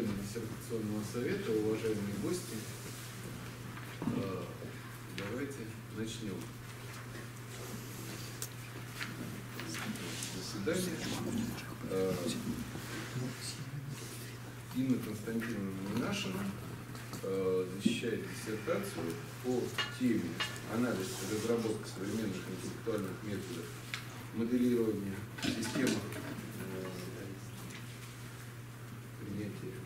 члены диссертационного совета, уважаемые гости, э, давайте начнем заседание. Э, Инна Константиновна Минашина э, защищает диссертацию по теме анализ и разработка современных интеллектуальных методов моделирования системы э, принятия.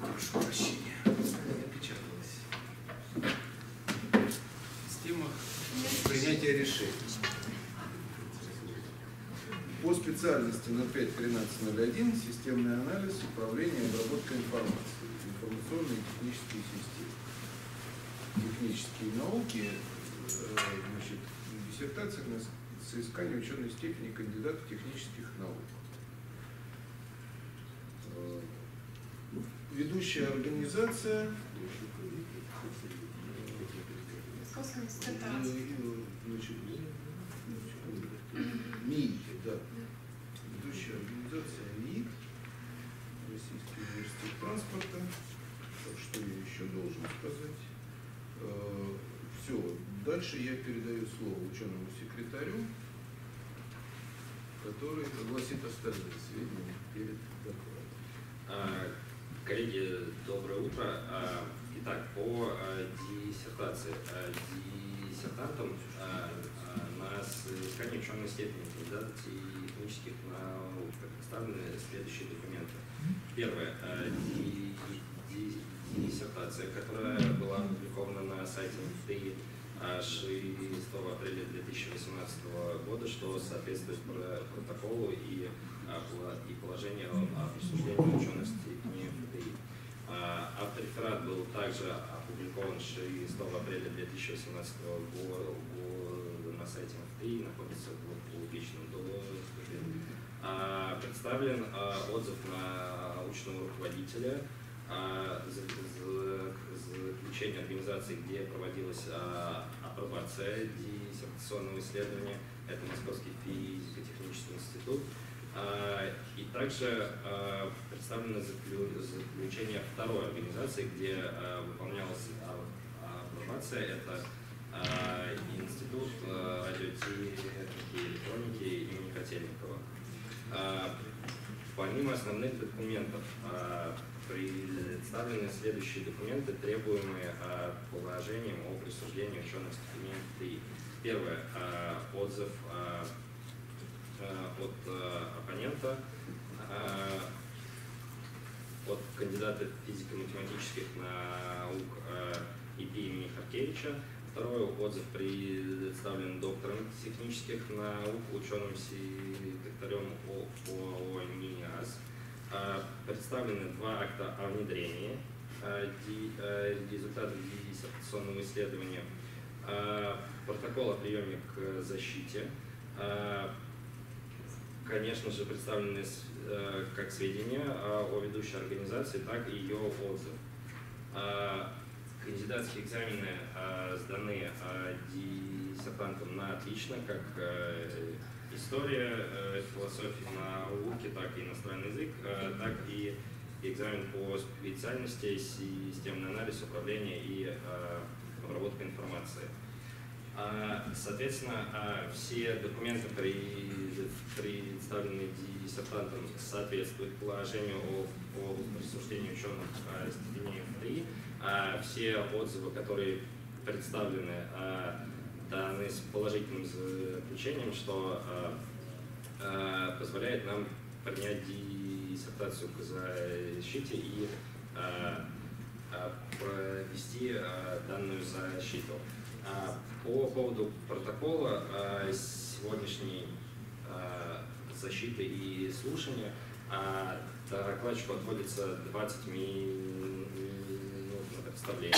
Прошу прощения, не опечаталась. Система принятия решений. По специальности 05-1301 системный анализ, управление обработка информации, информационные и технические системы. Технические науки, э, значит, диссертация на соискание ученой степени кандидата технических наук. Э, Ведущая организация Московская диссертация. МИИ, да. Организация МИИ, Российский университет транспорта. Так что я еще должен сказать? Все, дальше я передаю слово ученому секретарю, который огласит остальные сведения перед докладом. А, Коллеги, доброе утро. А, Итак, по а, диссертации. Диссертантом на соискание ученой степени кандидата технических наук представлены следующие документы. Первое. ди- Диссертация, которая была опубликована на сайте МФТИ а, 6 апреля 2018 года, что соответствует про- протоколу и, пла- и положению о присуждении ученых степени МФТИ. Автореферат был также опубликован 6 апреля 2018 года на сайте МФТИ, находится в Представлен а, отзыв на научного руководителя, а, за- за- заключение организации, где проводилась а, апробация диссертационного исследования, это Московский физико-технический институт. А, И также а, представлено заклю- заключение второй организации, где а, выполнялась а, апробация, это а, Институт а, радиотехники и электроники имени Котельникова. А, Помимо основных документов, а, представлены следующие документы, требуемые а, положением о присуждении ученых степеней 3. Первое. Отзыв от оппонента, от кандидата физико-математических наук ИП имени Харкевича. Второй отзыв представлен доктором технических наук, ученым секретарем ООО МИАС. А, Представлены два акта о внедрении а, а, результатов диссертационного исследования, протокол о приеме к защите, конечно же, представлены э, как сведения о ведущей организации, так и ее отзыв. А, Кандидатские экзамены а, сданы а, диссертантам на отлично, как э, история, э, философия науки, так и иностранный язык, э, так и экзамен по специальности системный анализ, управление и обработка информации. А, Соответственно, а, все документы, представленные диссертантом, соответствуют положению о, о присуждении ученых а, степеней F3. А Все отзывы, которые представлены, а, даны с положительным заключением, что а, а, позволяет нам принять диссертацию к защите и а, а, провести а, данную защиту. А, По поводу протокола а, сегодняшней а, защиты и слушания а, докладчику отводится 20 минут на представление.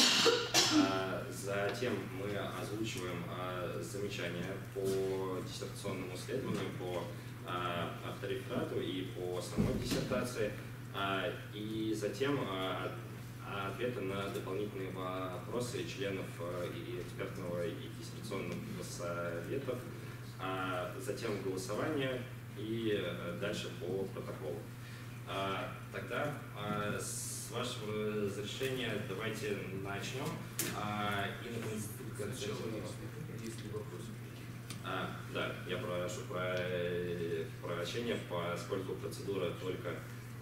А, Затем мы озвучиваем а, замечания по диссертационному исследованию, по а, автореферату и по самой диссертации. И затем ответы на дополнительные вопросы членов и экспертного и диссертационного советов, затем голосование и дальше по протоколу. Тогда а, с вашего разрешения давайте начнем. А, и на конце- Сначала есть ли вопросы? А, да, я прошу про, прощения, поскольку процедура только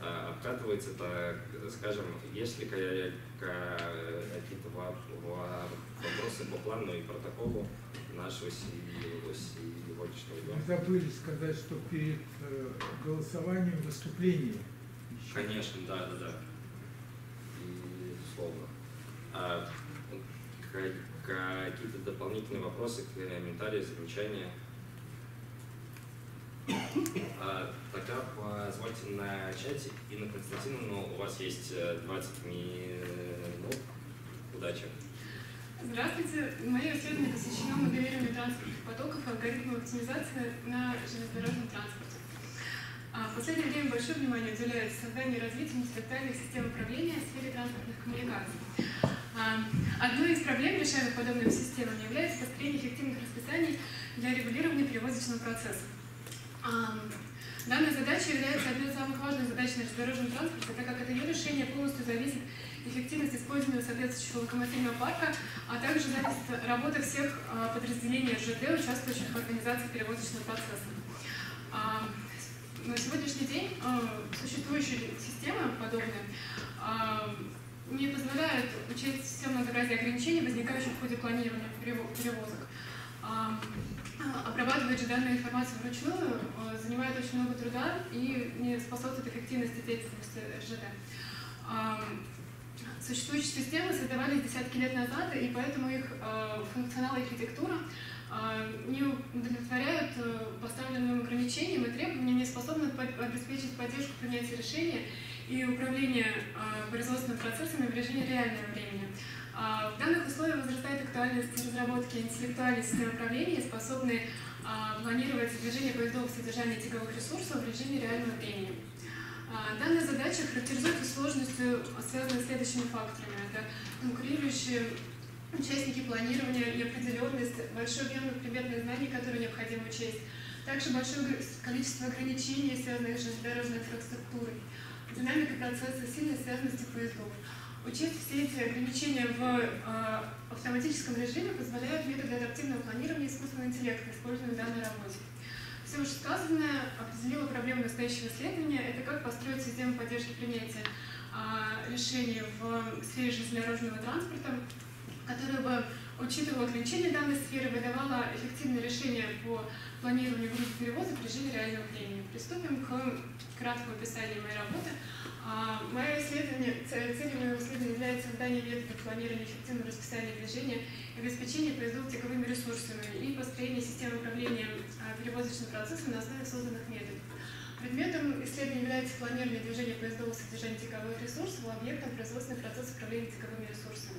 а, обкатывается, так скажем, есть ли ка- ка- какие-то вопросы по плану и протоколу нашего се- сегодняшнего дня? Мы забыли сказать, что перед э, голосованием выступление. еще. Конечно, да, да, да. И безусловно. А, ка- какие-то дополнительные вопросы, комментарии, замечания? А, тогда позвольте начать. Инна Константиновна, у вас есть э, 20 минут. Удачи. Здравствуйте. Мое исследование посвящено моделированию транспортных потоков и алгоритмам оптимизации на железнодорожном транспорте. Последнее время большое внимание уделяется созданию и развитию интеллектуальных систем управления в сфере транспортных коммуникаций. А, Одной из проблем, решаемых подобными системами, является построение эффективных расписаний для регулирования перевозочного процесса. А, Данная задача является одной из самых важных задач на железнодорожном транспорте, так как от ее решения полностью зависит эффективность использования соответствующего локомотивного парка, а также зависит работа всех а, подразделений РЖД, участвующих в организации перевозочного процесса. На сегодняшний день а, существующие системы подобные а, не позволяют учесть все многообразие ограничений, возникающих в ходе планирования перево- перевозок. А, Обрабатывать же данную информацию вручную занимает очень много труда и не способствует эффективности деятельности РЖД. А, Существующие системы создавались десятки лет назад, и поэтому их э, функционал и архитектура э, не удовлетворяют э, поставленным ограничениям и требованиям, не способны обеспечить поддержку принятия решения и управления э, производственными процессами в режиме реального времени. А В данных условиях возрастает актуальность разработки интеллектуальной системы управления, способной а, планировать движение поездов и содержание тяговых ресурсов в режиме реального времени. А, Данная задача характеризуется сложностью, связанной с следующими факторами. Это конкурирующие участники планирования, неопределенность, большой объем предметных знаний, которые необходимо учесть, также большое количество ограничений, связанных с железнодорожной инфраструктурой, динамика процесса, сильной связанности поездов. Учесть все эти ограничения в э, автоматическом режиме позволяют методы адаптивного планирования искусственного интеллекта, используемые в данной работе. Все вышесказанное определило проблему настоящего исследования. Это как построить систему поддержки принятия а, решений в сфере железнодорожного транспорта, которая бы учитывала ограничения данной сферы, выдавала эффективные решения по планированию грузоперевозок в режиме реального времени. Приступим к краткому описанию моей работы. А, Мое исследование, целью моего исследования является создание методов планирования эффективного расписания движения и обеспечение поездов тяговыми ресурсами и построение системы управления а, перевозочным процессом на основе созданных методов. Предметом исследования является планирование движения поездов и содержание тяговых ресурсов, а объектом производственный процесс управления тяговыми ресурсами.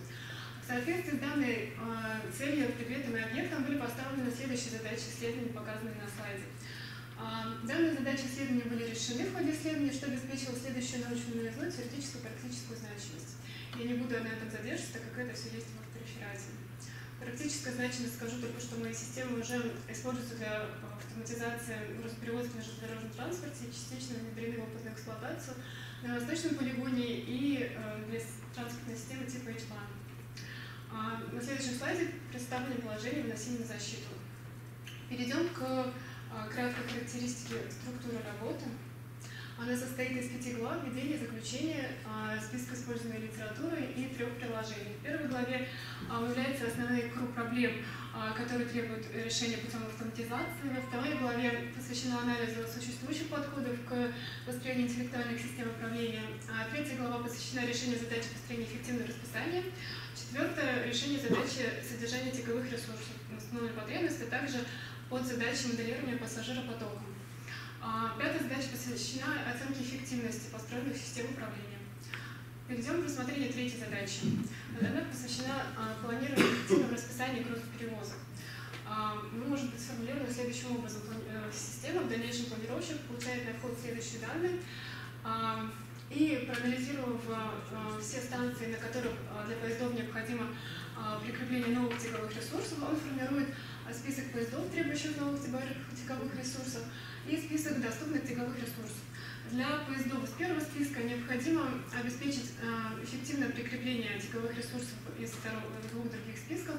В соответствии с данной а, целью, предметом и объектом были поставлены следующие задачи исследования, показанные на слайде. А, Данные задачи исследования были решены в ходе исследования, что обеспечило следующую научную новизну теоретическую и практическую значимость. Я не буду на этом задерживаться, так как это все есть в автореферате. Практическая значимость скажу только, что мои системы уже используются для автоматизации грузоперевозок на железнодорожном транспорте, частично внедрены в опытную эксплуатацию на восточном полигоне и э, для транспортной системы типа H1. А, На следующем слайде представлены положения, выносимые на защиту. Перейдем к а, краткой характеристике структуры работы. Она состоит из пяти глав, введение, заключение, а, списка используемой литературы и трех приложений. В первой главе а, выявляется основной круг проблем, а, которые требуют решения путем автоматизации. Во второй главе посвящена анализу существующих подходов к построению интеллектуальных систем управления. А третья глава посвящена решению задачи построения эффективного расписания. Четвертое – решение задачи содержания тяговых ресурсов, основной потребности, а также под задачей моделирования пассажиропотока. А, Пятая задача посвящена оценке эффективности построенных систем управления. Перейдем к рассмотрению третьей задачи. Она посвящена а, планированию эффективного расписания грузоперевозок. А, Мы можем быть сформулированы следующим образом. Э, Система в дальнейшем планировщик получает на вход следующие данные а, и проанализировав а, все станции, на которых а, для поездов необходимо прикрепление новых тяговых ресурсов, он формирует список поездов, требующих новых тяговых тяговых ресурсов, и список доступных тяговых ресурсов. Для поездов из первого списка необходимо обеспечить э, эффективное прикрепление тиковых ресурсов из второго, двух других списков,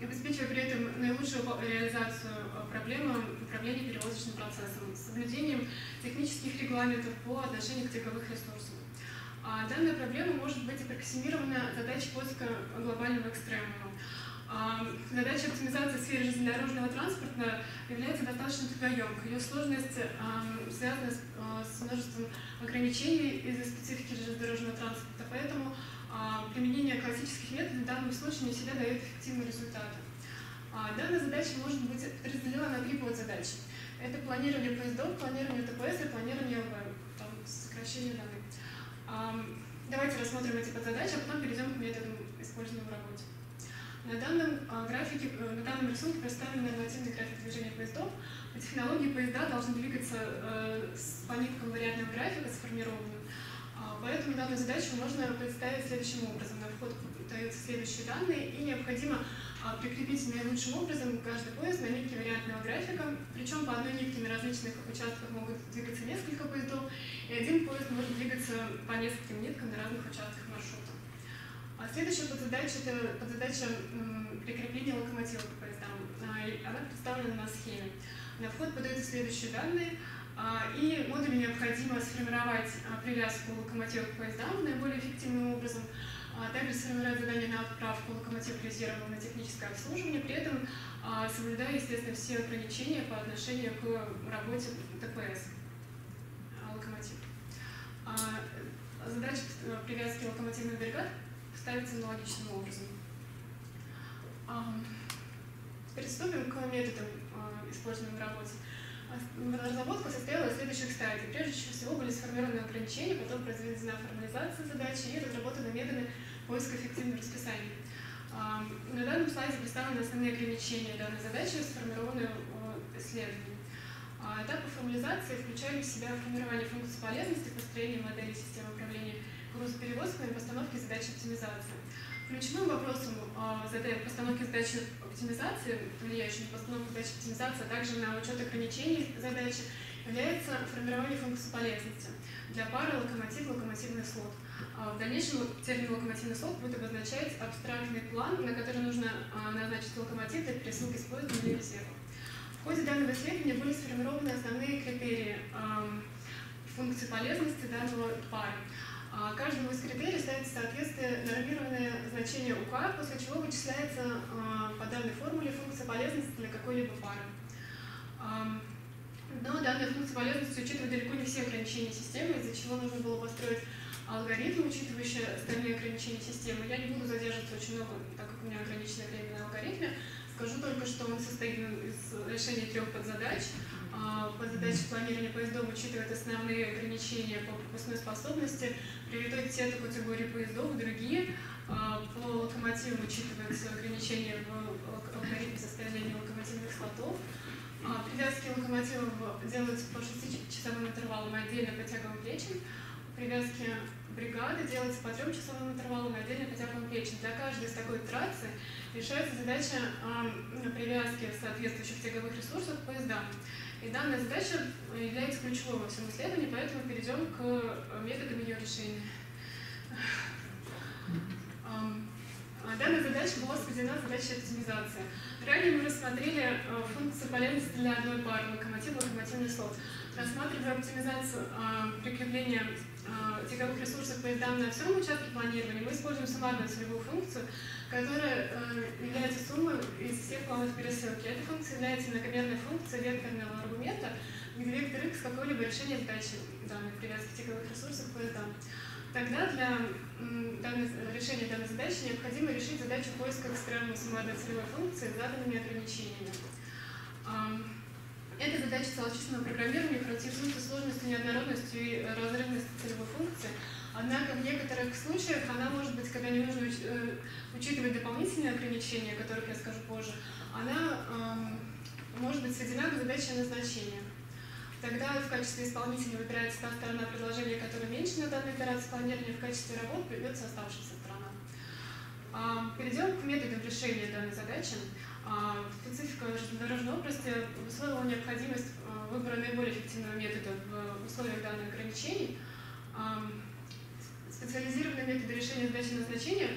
обеспечивая при этом наилучшую реализацию э, проблемы управления перевозочным процессом с соблюдением технических регламентов по отношению к тиковых ресурсам. А данная проблема может быть аппроксимирована задачей поиска глобального экстремума. Задача оптимизации в сфере железнодорожного транспорта является достаточно трудоемкой. Ее сложность связана с, с множеством ограничений из-за специфики железнодорожного транспорта, поэтому применение классических методов в данном случае не всегда дает эффективные результаты. А, данная задача может быть разделена на три подзадачи. Это планирование поездов, планирование ТПС и планирование ЛВ, там сокращение данных. Давайте рассмотрим эти подзадачи, а потом перейдем к методам, используемым в работе. На данном а, графике, э, на данном рисунке представлен нормативный график движения поездов. По технологии поезда должны двигаться э, по ниткам вариантного графика сформированным. Поэтому данную задачу можно представить следующим образом. На вход даются следующие данные, и необходимо а, прикрепить наилучшим образом каждый поезд на нитке вариантного графика. Причем по одной нитке на различных участках могут двигаться несколько поездов, и один поезд может двигаться по нескольким ниткам на разных участках маршрута. А следующая подзадача – это подзадача прикрепления локомотива к поездам. А, она представлена на схеме. На вход подаются следующие данные – и модулю необходимо сформировать а, привязку локомотива к поездам наиболее эффективным образом, а также сформировать задание на отправку локомотива резерва на техническое обслуживание, при этом соблюдая, естественно, все ограничения по отношению к работе ТПС локомотив. Задача э, привязки локомотивных бригад ставится аналогичным образом. Приступим к методам, используемым в работе. Разработка состояла из следующих стадий. Прежде всего были сформированы ограничения, потом произведена формализация задачи и разработаны методы поиска эффективного расписания. На данном слайде представлены основные ограничения данной задачи, сформированные исследованием. Этапы формализации включали в себя формирование функций полезности, построение модели системы управления грузоперевозками и постановки задач оптимизации. Ключевым вопросом э, постановки задачи оптимизации, влияющим на постановку задач оптимизации, а также на учет ограничений задачи, является формирование функции полезности для пары локомотив-локомотивный слот. А в дальнейшем термин локомотивный слот будет обозначать абстрактный план, на который нужно а, назначить локомотив для пересылки с поезда или резерва. В ходе данного исследования были сформированы основные критерии функции полезности данного пары. А каждому из критериев ставится соответствие нормированное значение УК, после чего вычисляется а, по данной формуле функция полезности для какой-либо пары. Но данная функция полезности учитывает далеко не все ограничения системы, из-за чего нужно было построить алгоритм, учитывающий остальные ограничения системы. Я не буду задерживаться очень много, так как у меня ограниченное время на алгоритме. Скажу только, что он состоит из решения трех подзадач. А, по задаче планирования поездов учитывает основные ограничения по пропускной способности, приоритете категории поездов, другие. А, по локомотивам учитываются ограничения в алгоритме состояния локомотивных слотов. А, привязки локомотивов делаются по 6-часовым интервалам отдельно по тяговым плечам. Привязки бригады делаются по 3-часовым интервалам отдельно по тяговым плечам. Для каждой из такой итерации решается задача привязки соответствующих тяговых ресурсов к поездам. И данная задача является ключевой во всем исследовании, поэтому перейдем к методам ее решения. Данная задача была сведена задачей оптимизации. Ранее мы рассмотрели э, функцию полезности для одной пары локомотив локомотивный слот. Рассматривая оптимизацию прикрепления тяговых ресурсов поездам на всем участке планирования, мы используем суммарную целевую функцию, которая э, является суммой из всех планов пересылки. Эта функция является многомерной функцией векторного аргумента, где вектор x какое-либо решение задачи данной привязки тиковых ресурсов к поездам. Тогда для данной, решения данной задачи необходимо решить задачу поиска экстремальной суммарной целевой функции с заданными ограничениями. Эта задача целочисленного программирования характеризуется сложностью, неоднородностью и разрывностью целевой функции, Однако в некоторых случаях она может быть, когда не нужно э, учитывать дополнительные ограничения, о которых я скажу позже, она э, может быть сведена к задаче назначения. Тогда в качестве исполнителя выбирается та сторона предложения, которая меньше на данной операции планирования, в качестве работы придется оставшаяся сторона. Перейдем к методам решения данной задачи. А, специфика железнодорожной области вызвала необходимость а, выбора наиболее эффективного метода в условиях данных ограничений. А, специализированные методы решения задачи назначения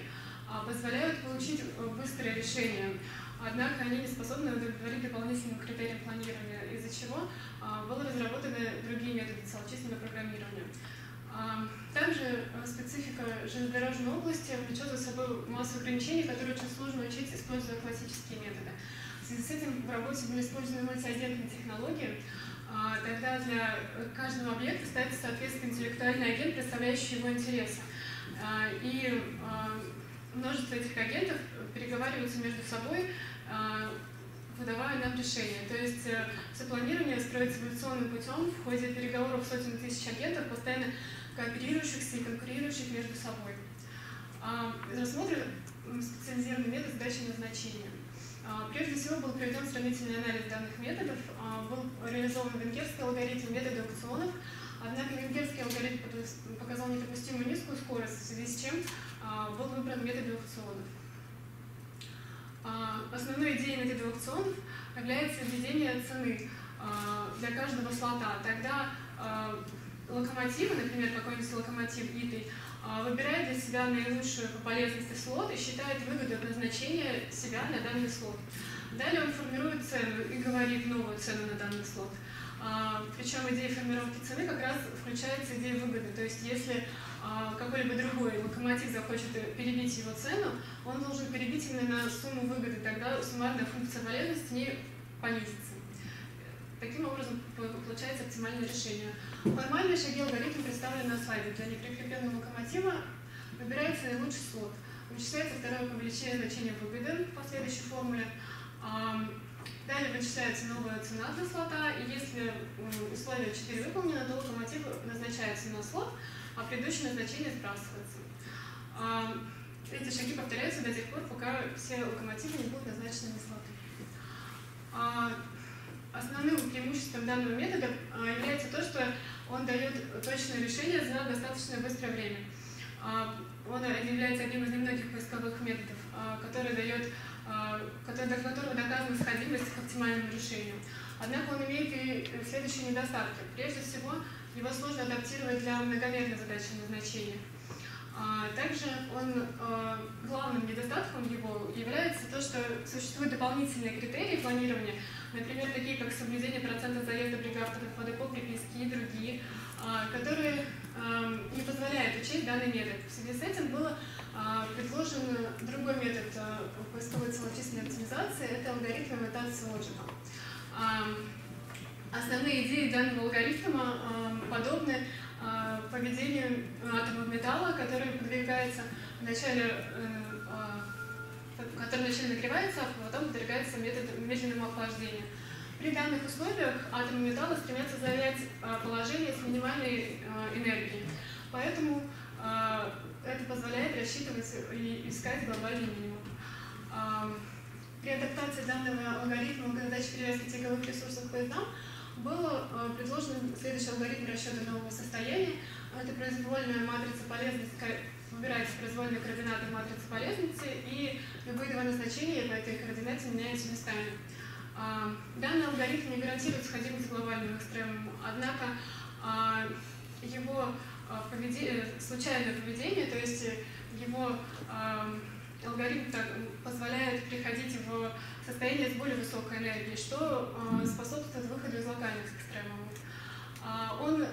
позволяют получить быстрое решение, однако они не способны удовлетворить дополнительным критериям планирования, из-за чего были разработаны другие методы целочисленного программирования. Также специфика железнодорожной области влечет за собой массу ограничений, которые очень сложно учить, используя классические методы. В связи с этим в работе были использованы мультиагентные технологии. Тогда для каждого объекта ставится соответственно интеллектуальный агент, представляющий его интересы. И множество этих агентов переговариваются между собой, выдавая нам решение. То есть э, все планирование строится эволюционным путем в ходе переговоров сотен тысяч агентов, постоянно кооперирующихся и конкурирующих между собой. Рассмотрим специализированный метод задачи назначения. А, прежде всего был проведен сравнительный анализ данных методов, а, был реализован венгерский алгоритм метода аукционов, однако венгерский алгоритм показал недопустимую низкую скорость, в связи с чем а, был выбран метод аукционов. Основной идеей метода аукционов является введение цены для каждого слота. Тогда локомотивы, например, какой-нибудь локомотив ИТый, выбирает для себя наилучшую по полезности слот и считает выгоду от назначения себя на данный слот. Далее он формирует цену и говорит новую цену на данный слот. Причем идея формировки цены как раз включается идея выгоды. То есть если какой-либо другой локомотив захочет перебить его цену, он должен перебить именно сумму выгоды, тогда суммарная функция полезности не понизится. Таким образом получается оптимальное решение. Формальные шаги алгоритма представлены на слайде. Для неприкрепленного локомотива выбирается наилучший слот. Вычисляется второе по величине значение выгоды по следующей формуле. Далее вычисляется новая цена для слота, и если условие 4 выполнено, то локомотив назначается на слот, а предыдущее назначение сбрасывается. Эти шаги повторяются до тех пор, пока все локомотивы не будут назначены на слоты. Основным преимуществом данного метода а, является то, что он дает точное решение за достаточно быстрое время. А, он является одним из немногих поисковых методов, а, который дает, который, до которого доказана сходимость к оптимальному решению. Однако он имеет и следующие недостатки. Прежде всего, его сложно адаптировать для многомерной задачи назначения. Также он, главным недостатком его является то, что существуют дополнительные критерии планирования, Например, такие как соблюдение процента заезда бригадов, водопол, приписки и другие, а, которые не позволяют учесть данный метод. В связи с этим был а, предложен другой метод а, поисковой целочисленной оптимизации, это алгоритм имитации отжима. Основные идеи данного алгоритма подобны поведению атомов металла, который подвигается вначале э, который вначале нагревается, а потом подвергается методу медленного охлаждения. При данных условиях атомы металла стремятся занять а, положение с минимальной а, энергией. Поэтому а, это позволяет рассчитывать и искать глобальный минимум. При адаптации данного алгоритма к задаче привязки тяговых ресурсов к поездам был предложен следующий алгоритм расчета нового состояния. Это произвольная матрица полезности выбирается произвольные координаты матрицы полезности, и любые два назначения по этой координате меняются местами. А, данный алгоритм не гарантирует сходимость глобальным экстремумом, однако а, его а, поведение, случайное поведение, то есть его алгоритм позволяет приходить в состояние с более высокой энергией, что способствует выходу из локальных экстремумов. Он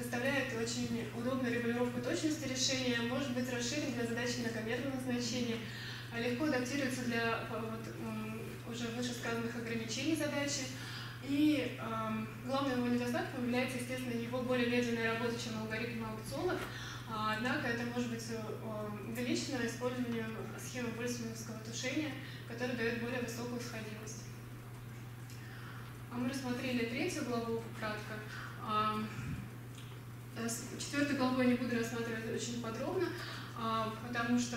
предоставляет очень удобную регулировку точности решения, может быть расширен для задач многомерного значения, а легко адаптируется для вот, уже вышесказанных ограничений задачи. И э, главным его недостатком является, естественно, его более медленная работа, чем алгоритм аукционов, а, однако это может быть э, увеличено использованием схемы больцмановского тушения, которая дает более высокую сходимость. А мы рассмотрели третью главу кратко. Э, четвертую главу я не буду рассматривать очень подробно, а, потому что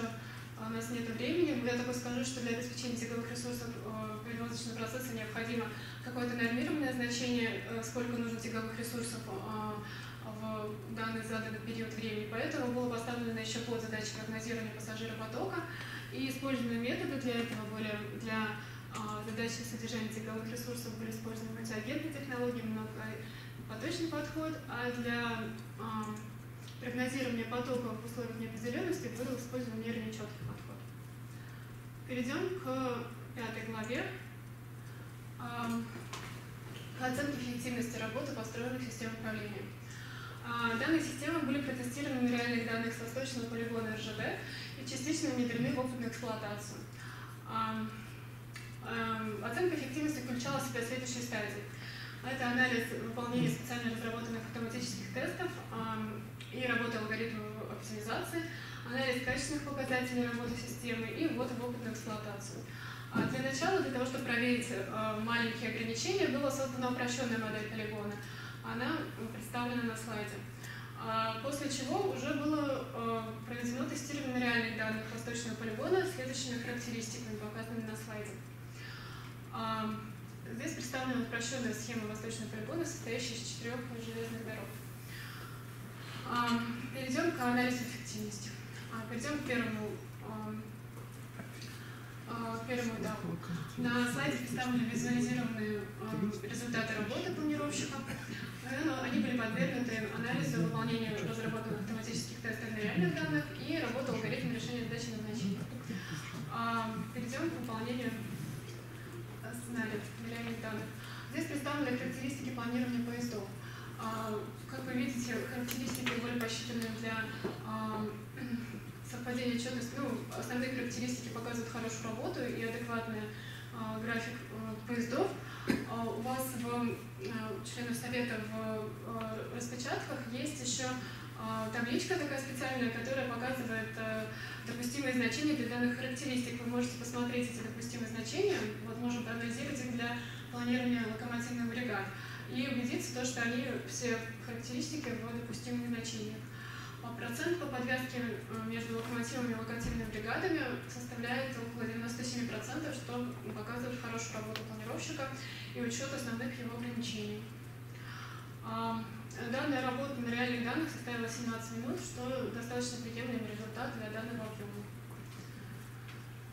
у нас нет времени. Я только скажу, что для обеспечения языковых ресурсов э, перевозочного процесса необходимо какое-то нормированное значение, э, сколько нужно тяговых ресурсов в данный заданный период времени. Поэтому было поставлено еще под задачи прогнозирования пассажиропотока и использованы методы для этого были для а, задачи содержания тяговых ресурсов были использованы мотиагентные технологии, многопоточный подход, а для а, прогнозирования потоков в условиях неопределенности был использован нейронечеткий подход. Перейдем к пятой главе. А, к оценке эффективности работы построенных систем управления. А, данные системы были протестированы на реальных данных с восточного полигона РЖД и частично внедрены в опытную эксплуатацию. А, оценка эффективности включала в себя следующие стадии. Это анализ выполнения специально разработанных автоматических тестов и работа алгоритмов оптимизации, анализ качественных показателей работы системы и ввод в опытную эксплуатацию. А для начала, для того, чтобы проверить маленькие ограничения, была создана упрощенная модель полигона – она представлена на слайде. А, после чего уже было а, проведено тестирование реальных данных восточного полигона с следующими характеристиками, показанными на слайде. А, здесь представлена упрощенная схема восточного полигона, состоящая из четырех железных дорог. Перейдем к анализу эффективности. Перейдем к первому, первому этапу. На слайде представлены визуализированные результаты работы планировщика. Они были подвергнуты анализу выполнения разработанных автоматических тестов на реальных данных и работы алгоритма решения задачи назначения. Перейдем к выполнению сценария реальных данных. Здесь представлены характеристики планирования поездов. Как вы видите, характеристики были посчитаны для совпадения четности. Ну, основные характеристики показывают хорошую работу и адекватный график поездов. А, у вас в э, членов совета в э, распечатках есть еще а, табличка такая специальная, которая показывает э, допустимые значения для данных характеристик. Вы можете посмотреть эти допустимые значения, возможно, проанализировать их для планирования локомотивных бригад и убедиться, что они все характеристики в допустимых значениях. А процент по подвязке э, между локомотивами и локомотивными бригадами составляет около 97%, что показывает хорошую работу планировщика и учет основных его ограничений. А, данная работа на реальных данных составила 17 минут, что достаточно приемлемый результат для данного объема.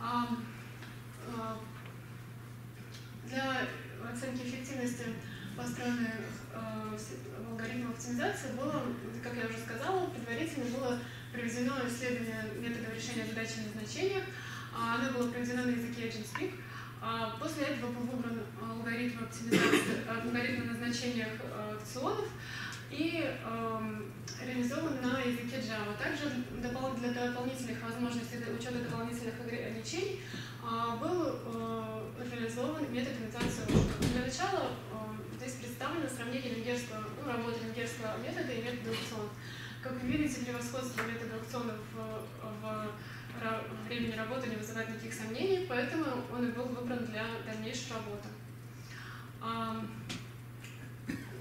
А, для оценки эффективности построенных алгоритмов оптимизации было, как я уже сказала, предварительно было проведено исследование методов решения задач и назначения. А, оно было проведено на языке AgentSpeak. А, после этого был выбран алгоритм оптимизации, алгоритм назначения акционов и эм, реализован на языке Java. Также для дополнительных возможностей учета дополнительных ограничений а, был э, реализован метод имитации Для начала Здесь представлено сравнение венгерского, ну, работы венгерского метода и метода аукционов. Как вы видите, превосходство метода аукционов в, в, в времени работы не вызывает никаких сомнений, поэтому он и был выбран для дальнейшей работы.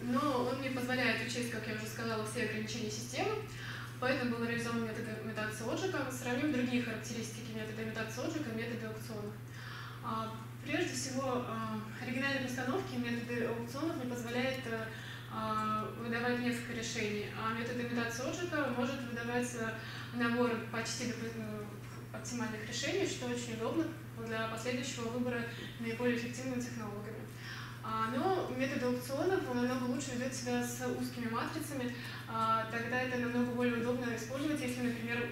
Но он не позволяет учесть, как я уже сказала, все ограничения системы, поэтому был реализован метод имитации отжига. Сравним другие характеристики метода имитации отжига и метода аукционов. Прежде всего, а, оригинальные постановки методы аукционов не позволяют э, а, выдавать несколько решений, а метод имитации отжига может выдавать э, набор почти э, оптимальных решений, что очень удобно для последующего выбора наиболее эффективными технологиями. А, но метод аукционов намного лучше ведет себя с узкими матрицами, тогда это намного более удобно использовать, если, например,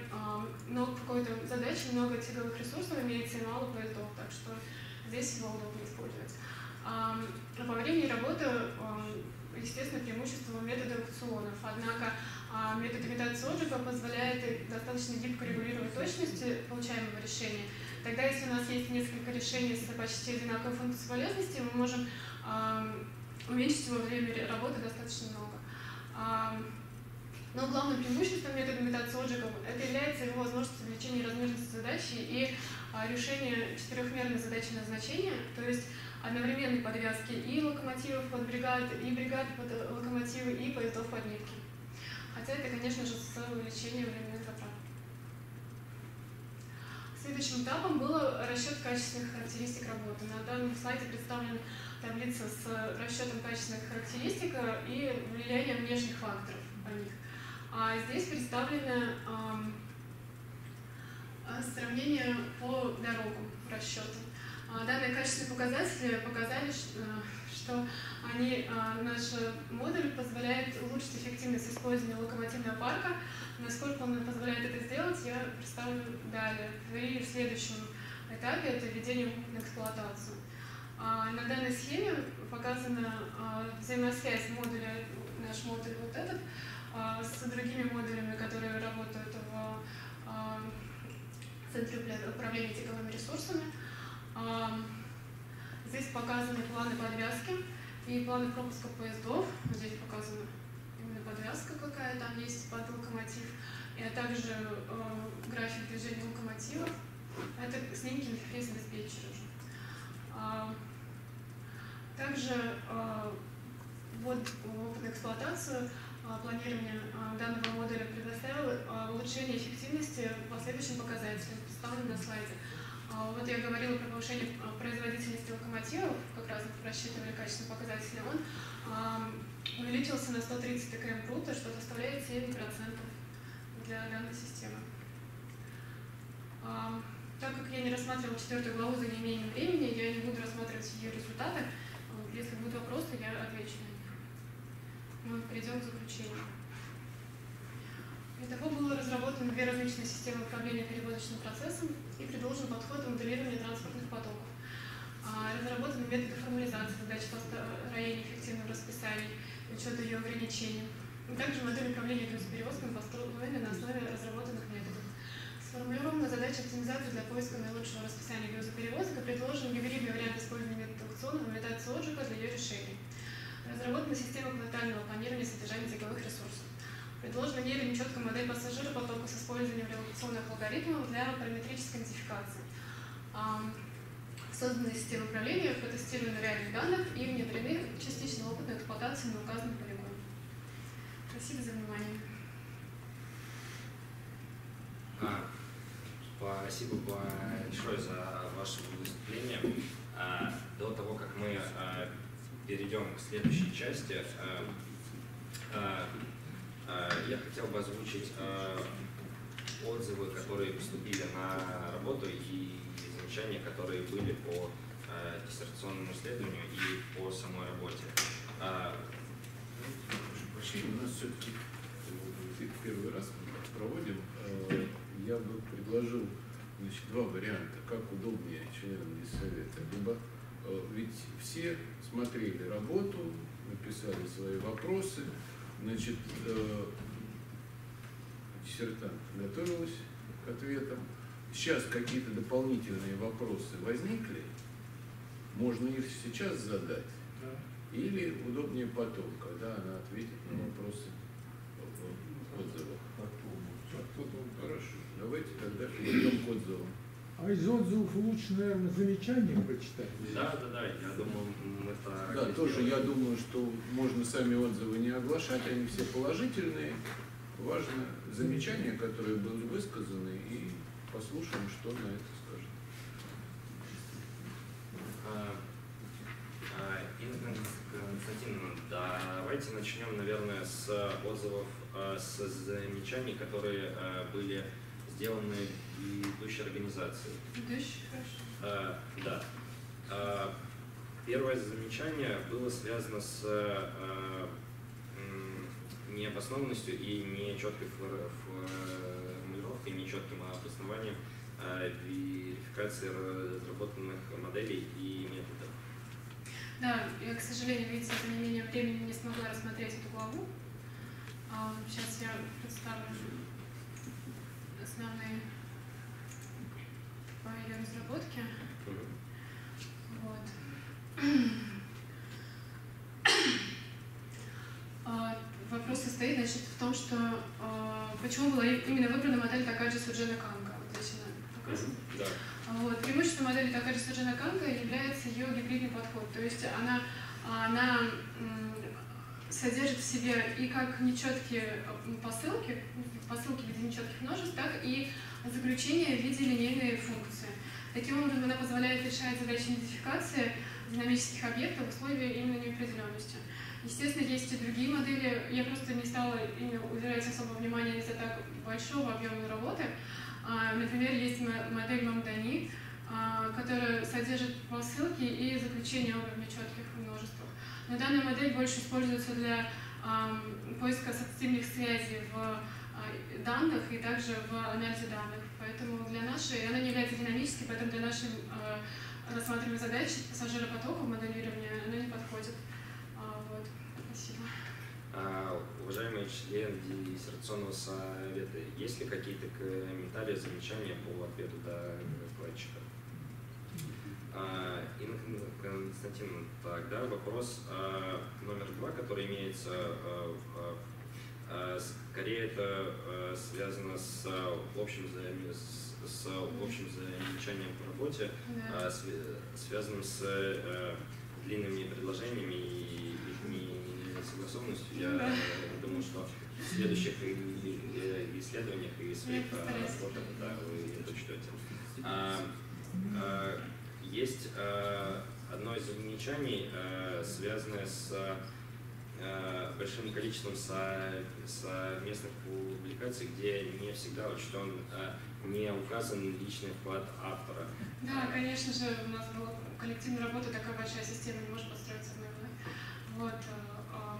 много какой-то задачи, много тяговых ресурсов имеется и мало поездов. Так что здесь его удобно использовать. А по времени работы, естественно, преимущество метода аукционов. Однако а, метод имитации отжига позволяет достаточно гибко регулировать точность получаемого решения. Тогда, если у нас есть несколько решений с почти одинаковой функцией полезности, мы можем уменьшить его время работы достаточно много. Но главным преимуществом метода имитации отжигов это является его возможность увеличения размерности задачи и а, решение четырехмерной задачи назначения, то есть одновременной подвязки и локомотивов под бригад, и бригад под локомотивы, и поездов под нитки. Хотя это, конечно же, с увеличением временных затрат. Следующим этапом был расчет качественных характеристик работы. На данном слайде представлена таблица с расчетом качественных характеристик и влиянием внешних факторов по них. А здесь представлено эм, сравнение по дорогам расчета. А, Данные качественные показатели показали, э, что они, а, наш модуль позволяет улучшить эффективность использования локомотивного парка. Насколько он позволяет это сделать, я представлю далее. И в следующем этапе это введение в эксплуатацию. А, На данной схеме показана а, взаимосвязь модуля, наш модуль вот этот, а, с другими модулями, которые работают в Центре управления тековыми ресурсами. Здесь показаны планы подвязки и планы пропуска поездов. Здесь показана именно подвязка какая там есть под локомотив, а также график движения локомотивов. Это снимки интерфейса диспетчера Также э, ввод в опытную эксплуатацию а, планирование а, данного модуля предоставило а, улучшение эффективности по следующим показателям, представленным на слайде. Вот я говорила про повышение производительности локомотивов, как раз вот рассчитывали качественные показатели. Он а, увеличился на 130 ТКМ брута, что составляет 7% для данной системы. А, Так как я не рассматривала четвертую главу за неимением времени, я не буду рассматривать ее результаты. Если будут вопросы, я отвечу на них. Мы перейдем к заключению. Итого было разработано две различные системы управления перевозочным процессом и предложен подход к моделированию транспортных потоков. А, Разработаны методы формализации задач построения эффективного расписания, учета ее ограничений. Также модель управления грузоперевозками построена на основе разработанных методов. Сформулирована задача оптимизации для поиска наилучшего расписания грузоперевозок и предложен гибридный вариант использования метода аукционов и имитации отжига для ее решения. Разработана система квартального планирования содержания тековых ресурсов. Предложена нейро нечеткая модель пассажиропотока с использованием революционных алгоритмов для параметрической идентификации. Ам, Созданы системы управления, протестированы реальных данных и внедрены частично в опытную эксплуатацию на указанном полигоне. Спасибо за внимание. А, Спасибо большое за ваше выступление. До того, как мы а, перейдем к следующей части, а, а, я хотел бы озвучить отзывы, которые поступили на работу и замечания, которые были по диссертационному исследованию и по самой работе. Прошу прощения, у нас все-таки первый раз мы проводим. Э, Я бы предложил значит, два варианта, как удобнее членам совета. Либо э, ведь все смотрели работу, написали свои вопросы, значит, э, диссертант готовилась к ответам. Сейчас какие-то дополнительные вопросы возникли, можно их сейчас задать. Или удобнее потом, когда она ответит на вопросы в отзывах. Хорошо. Давайте тогда перейдем к отзывам. А из отзывов лучше, наверное, замечания прочитать. Да, да, да, я думаю, мы это Да, тоже я думаю, что можно сами отзывы не оглашать, они все положительные. Важно замечания, которые были высказаны, и послушаем, что на это скажет. А, а, Инна Константиновна, давайте начнем, наверное, с отзывов, а, с замечаний, которые а, были сделаны ведущей организацией. Идущий, хорошо. А, Да. А, Первое замечание было связано с а, необоснованностью и нечеткой фор- формулировкой, нечетким обоснованием а, верификации разработанных моделей и методов. Да, я, к сожалению, видите, за неимением времени не смогла рассмотреть эту главу. А, Сейчас я представлю основные по ее разработке. Вот. А, Вопрос состоит значит, в том, что а, почему была именно выбрана модель Такаджи Суджина Канга. Вот здесь она показана. Да. Вот. Преимуществом модели Такаджи Суджина Канга является ее гибридный подход. То есть она, она содержит в себе и как нечеткие посылки, посылки в виде нечетких множеств, так и заключения в виде линейной функции. Таким образом, она позволяет решать задачи идентификации динамических объектов в условиях именно неопределенности. Естественно, есть и другие модели. Я просто не стала ими уделять особого внимания из-за так большого объема работы. А, Например, есть мо- модель Мамдани, которая содержит посылки и заключение уровня четких множествах. Но данная модель больше используется для поиска ассоциативных связей в данных и также в анализе данных. Поэтому для нашей, она не является динамической, поэтому для нашей рассматриваемой задачи пассажиропотока моделирования она не подходит. Вот. Спасибо. А, уважаемый член диссертационного совета, есть ли какие-то комментарии, замечания по ответу докладчика? А, Инна Константиновна, тогда вопрос а, номер два, который имеется а, скорее это связано с общим, с, с общим замечанием по работе, Да. связанным с длинными предложениями и их несогласованностью. Я Да. думаю, что в следующих исследованиях и своих работах да, вы это учтете. А, а, Есть а, одно из замечаний, а, связанное с а, большим количеством со- совместных публикаций, где не всегда учтен, а, не указан личный вклад автора. Да, конечно же, у нас была коллективная работа, такая большая система не может построиться одной. Вот.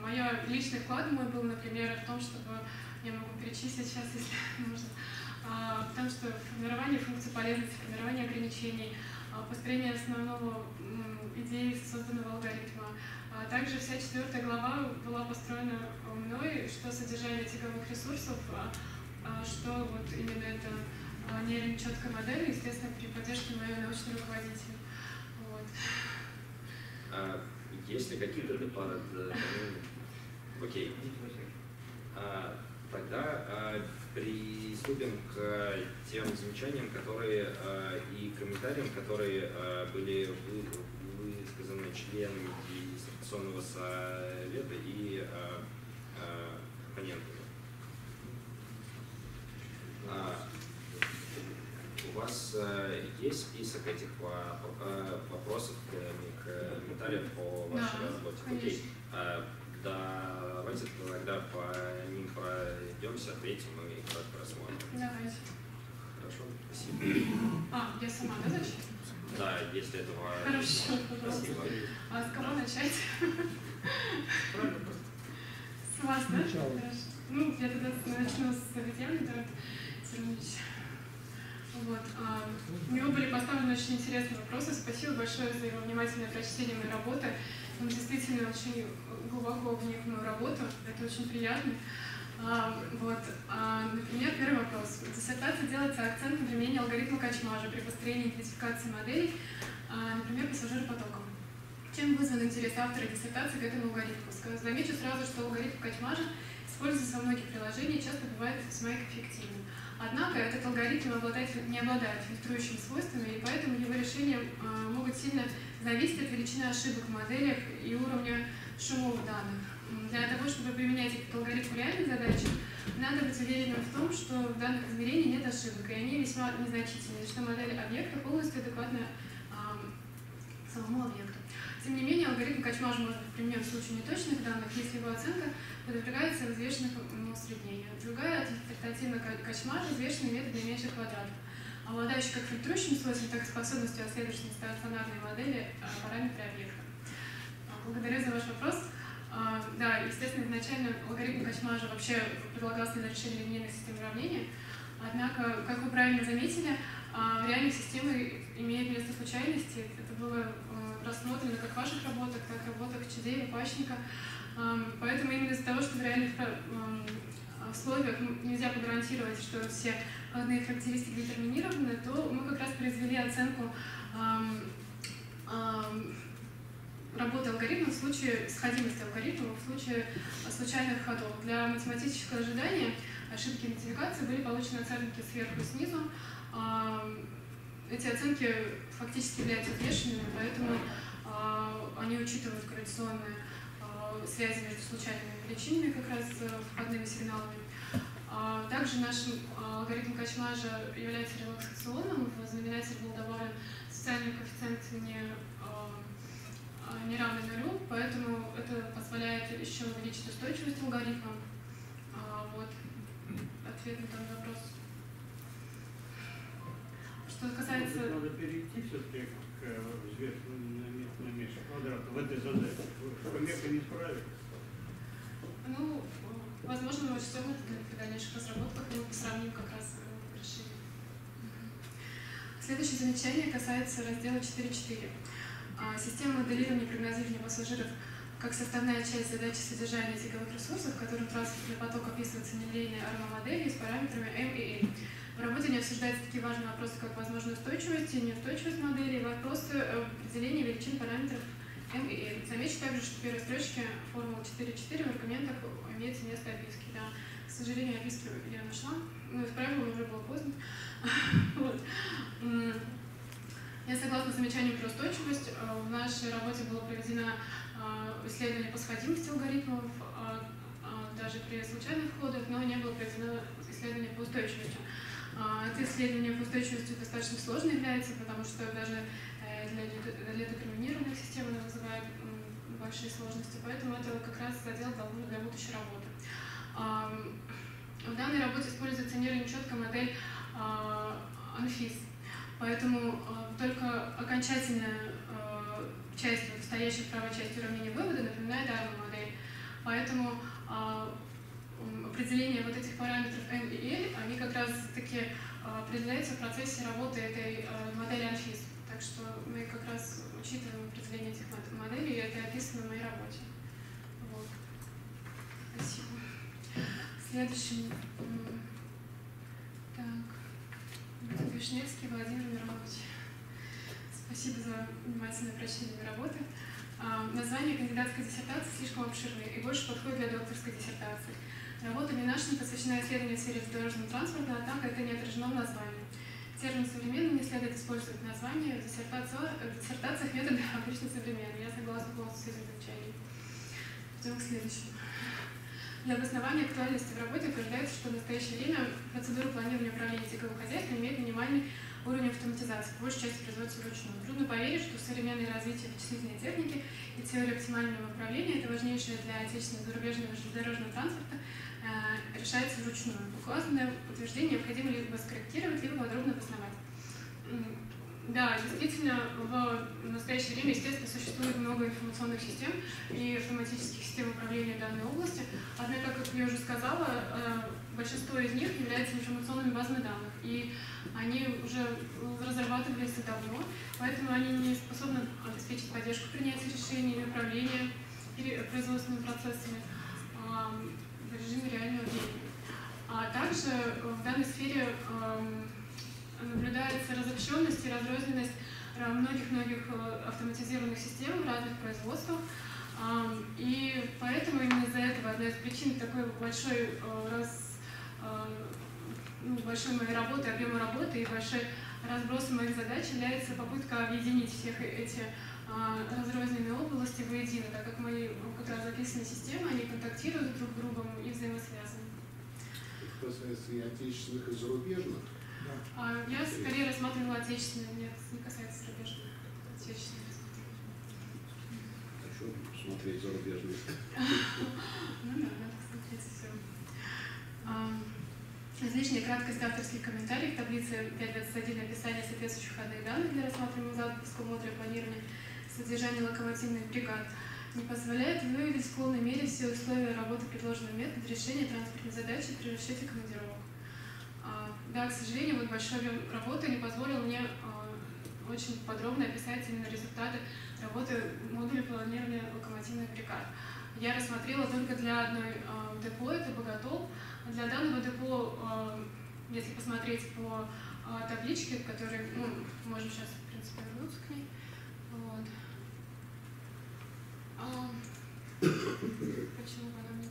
Мой личный вклад мой был, например, в том, чтобы, я могу перечислить сейчас, если нужно, а, в том, что формирование функций полезности, формирование ограничений, а, построение основного идеи созданного алгоритма. А Также вся четвертая глава была построена мной, что содержание тяговых ресурсов, а, а что вот именно это а, нейронечеткая модель, естественно, при поддержке моего научного руководителя. Вот. А, Есть ли какие-то дополнительные? Окей. А, Тогда а, приступим к тем замечаниям, которые а, и комментариям, которые а, были вы- высказаны членами диссертационного совета и а, а, оппонентами. А, У вас э, есть список этих э, вопросов, э, комментариев по вашей Да, работе? конечно. Окей. Давайте тогда по ним пройдемся, ответим и кратко рассмотрим. Давайте. Хорошо, спасибо. А, я сама, да, зачем? Да, если этого... Хорошо. Спасибо. А с кого начать? Правильно, просто С вас, да? Хорошо. Ну, я тогда начну с Татьяны Дорот Сергеевич. Вот. а, У него были поставлены очень интересные вопросы. Спасибо большое за его внимательное прочтение моей работы. Он действительно очень глубоко вник в работу. Это очень приятно. А, Вот. А, Например, первый вопрос. В диссертации делается акцент на применении алгоритма Качмажа при построении идентификации моделей, а, например, пассажиропотоком. Чем вызван интерес автора диссертации к этому алгоритму? Замечу сразу, что алгоритм Качмажа используется во многих приложениях, часто бывает весьма эффективным. Однако этот алгоритм обладает, не обладает фильтрующими свойствами, и поэтому его решения а, могут сильно зависеть от величины ошибок в моделях и уровня шумов данных. Для того, чтобы применять этот алгоритм в реальных задачах, надо быть уверенным в том, что в данных измерений нет ошибок, и они весьма незначительные, что модель объекта полностью адекватна ам, самому объекту. Тем не менее, алгоритм Качмажа может быть в случае неточных данных, если его оценка подвергается взвешенному усреднению. Другая альтернатива Ка- Качмажа – взвешенный метод наименьших квадратов, обладающий как фильтрующим свойством, так и способностью отслеживать стационарные модели а, параметры объекта. А, Благодарю за ваш вопрос. А, Да, естественно, изначально алгоритм Качмажа вообще предлагался для решения линейных систем уравнения. Однако, как вы правильно заметили, а, в реальных системах имеет место случайности. Это было э, рассмотрено как в ваших работах, так и в работах Чудеева, Пащенко. Ам, Поэтому именно из-за того, что в реальных условиях нельзя погарантировать, что все входные характеристики детерминированы, то мы как раз произвели оценку работы алгоритма в случае сходимости алгоритма в случае а, случайных ходов. Для математического ожидания ошибки идентификации были получены оценки сверху и снизу. Ам, Эти оценки фактически являются взвешенными, поэтому а, они учитывают корреляционные а, связи между случайными величинами, как раз э, входными сигналами. А, Также наш а, алгоритм Качмажа является релаксационным. В знаменатель был добавлен социальный коэффициент не, а, а, нулю, поэтому это позволяет еще увеличить устойчивость алгоритма. Вот ответ на данный вопрос. Что касается... Может, надо перейти все-таки к э, взвешенному место квадрата в этой задаче. Помеха не справится. Ну, возможно, мы все это для дальнейших разработках мы сравним как раз э, решение. Следующее замечание касается раздела 4.4. А, система моделирования прогнозирования пассажиров как составная часть задачи содержания языковых ресурсов, в котором транспортный поток описывается нелинейной армомоделью с параметрами M и L. В работе не обсуждаются такие важные вопросы, как возможная устойчивость и неустойчивость модели, вопросы э, определения величин параметров M и L. Замечу также, что в первой строчке формулы 4.4 в аргументах имеется место описки. Да. К сожалению, описки я нашла, но исправила, уже было поздно. Я согласна с замечанием про устойчивость. Э, в нашей работе было проведено э, исследование по сходимости алгоритмов, даже при случайных входах, но не было проведено исследование по устойчивости. Это исследование по устойчивости достаточно сложно является, потому что даже э, для, для детерминированных систем оно вызывает большие сложности, поэтому это как раз задел для будущей работы. В данной работе используется нейронечеткая модель ANFIS, поэтому а, только окончательная а, часть, вот, стоящая в правой части уравнения вывода, напоминает ARM-модель. Поэтому определение вот этих параметров M и L, они как раз таки а, определяются в процессе работы этой а, модели Анфис. Так что мы как раз учитываем определение этих моделей, и это описано в моей работе. Вот. Спасибо. Следующий. Так. Вишневский Владимир Миронович. Спасибо за внимательное прочтение работы. А, название кандидатской диссертации слишком обширное и больше подходит для докторской диссертации. Работа Минашина посвящена исследованию в сфере дорожного транспорта, однако это не отражено в названии. Термин «современный» не следует использовать название в диссертациях метода обычно современный. Я согласна полностью с этим замечанием. Идем к следующему. Для обоснования актуальности в работе утверждается, что в настоящее время процедура планирования управления языковым хозяйством имеет минимальный уровень автоматизации, по большей части производится вручную. Трудно поверить, что современное развитие вычислительной техники и теория оптимального управления – это важнейшее для отечественного зарубежного железнодорожного транспорта э, решается вручную. Указанное утверждение необходимо либо скорректировать, либо подробно обосновать. Да, действительно, в настоящее время, естественно, существует много информационных систем и автоматических систем управления данной области. Однако, как я уже сказала, э, большинство из них являются информационными базами данных, и они уже разрабатывались давно, поэтому они не способны обеспечить поддержку принятия решений управления производственными процессами в режиме реального времени. А также в данной сфере наблюдается разобщенность и разрозненность многих-многих э, автоматизированных систем в разных производствах. И поэтому именно из-за этого одна из причин такой большой, э, раз, э, ну, большой моей работы, объема работы и большой разброса моих задач является попытка объединить всех эти разрозненные области воедино, так как мои как раз записанные системы, они контактируют друг с другом и взаимосвязаны. Это касается и отечественных, и зарубежных? А, я скорее рассматривала отечественные, нет, не касается зарубежных. Отечественных. Хочу смотреть зарубежные. Ну да, надо смотреть все. Излишняя краткость авторских комментариев в таблице 5.21 описание соответствующих входных данных для рассматриваемого запуска модуля планирования содержания локомотивных бригад не позволяет выявить в полной мере все условия работы предложенного метода решения транспортной задачи при расчете командировок. Да, к сожалению, вот большой объем работы не позволил мне э, очень подробно описать именно результаты работы модуля планирования локомотивных бригад. Я рассмотрела только для одной э, депо, это Боготол. Для данного депо, э, если посмотреть по э, табличке, которой, ну, можем сейчас, в принципе, вернуться к ней. Вот. А, почему она не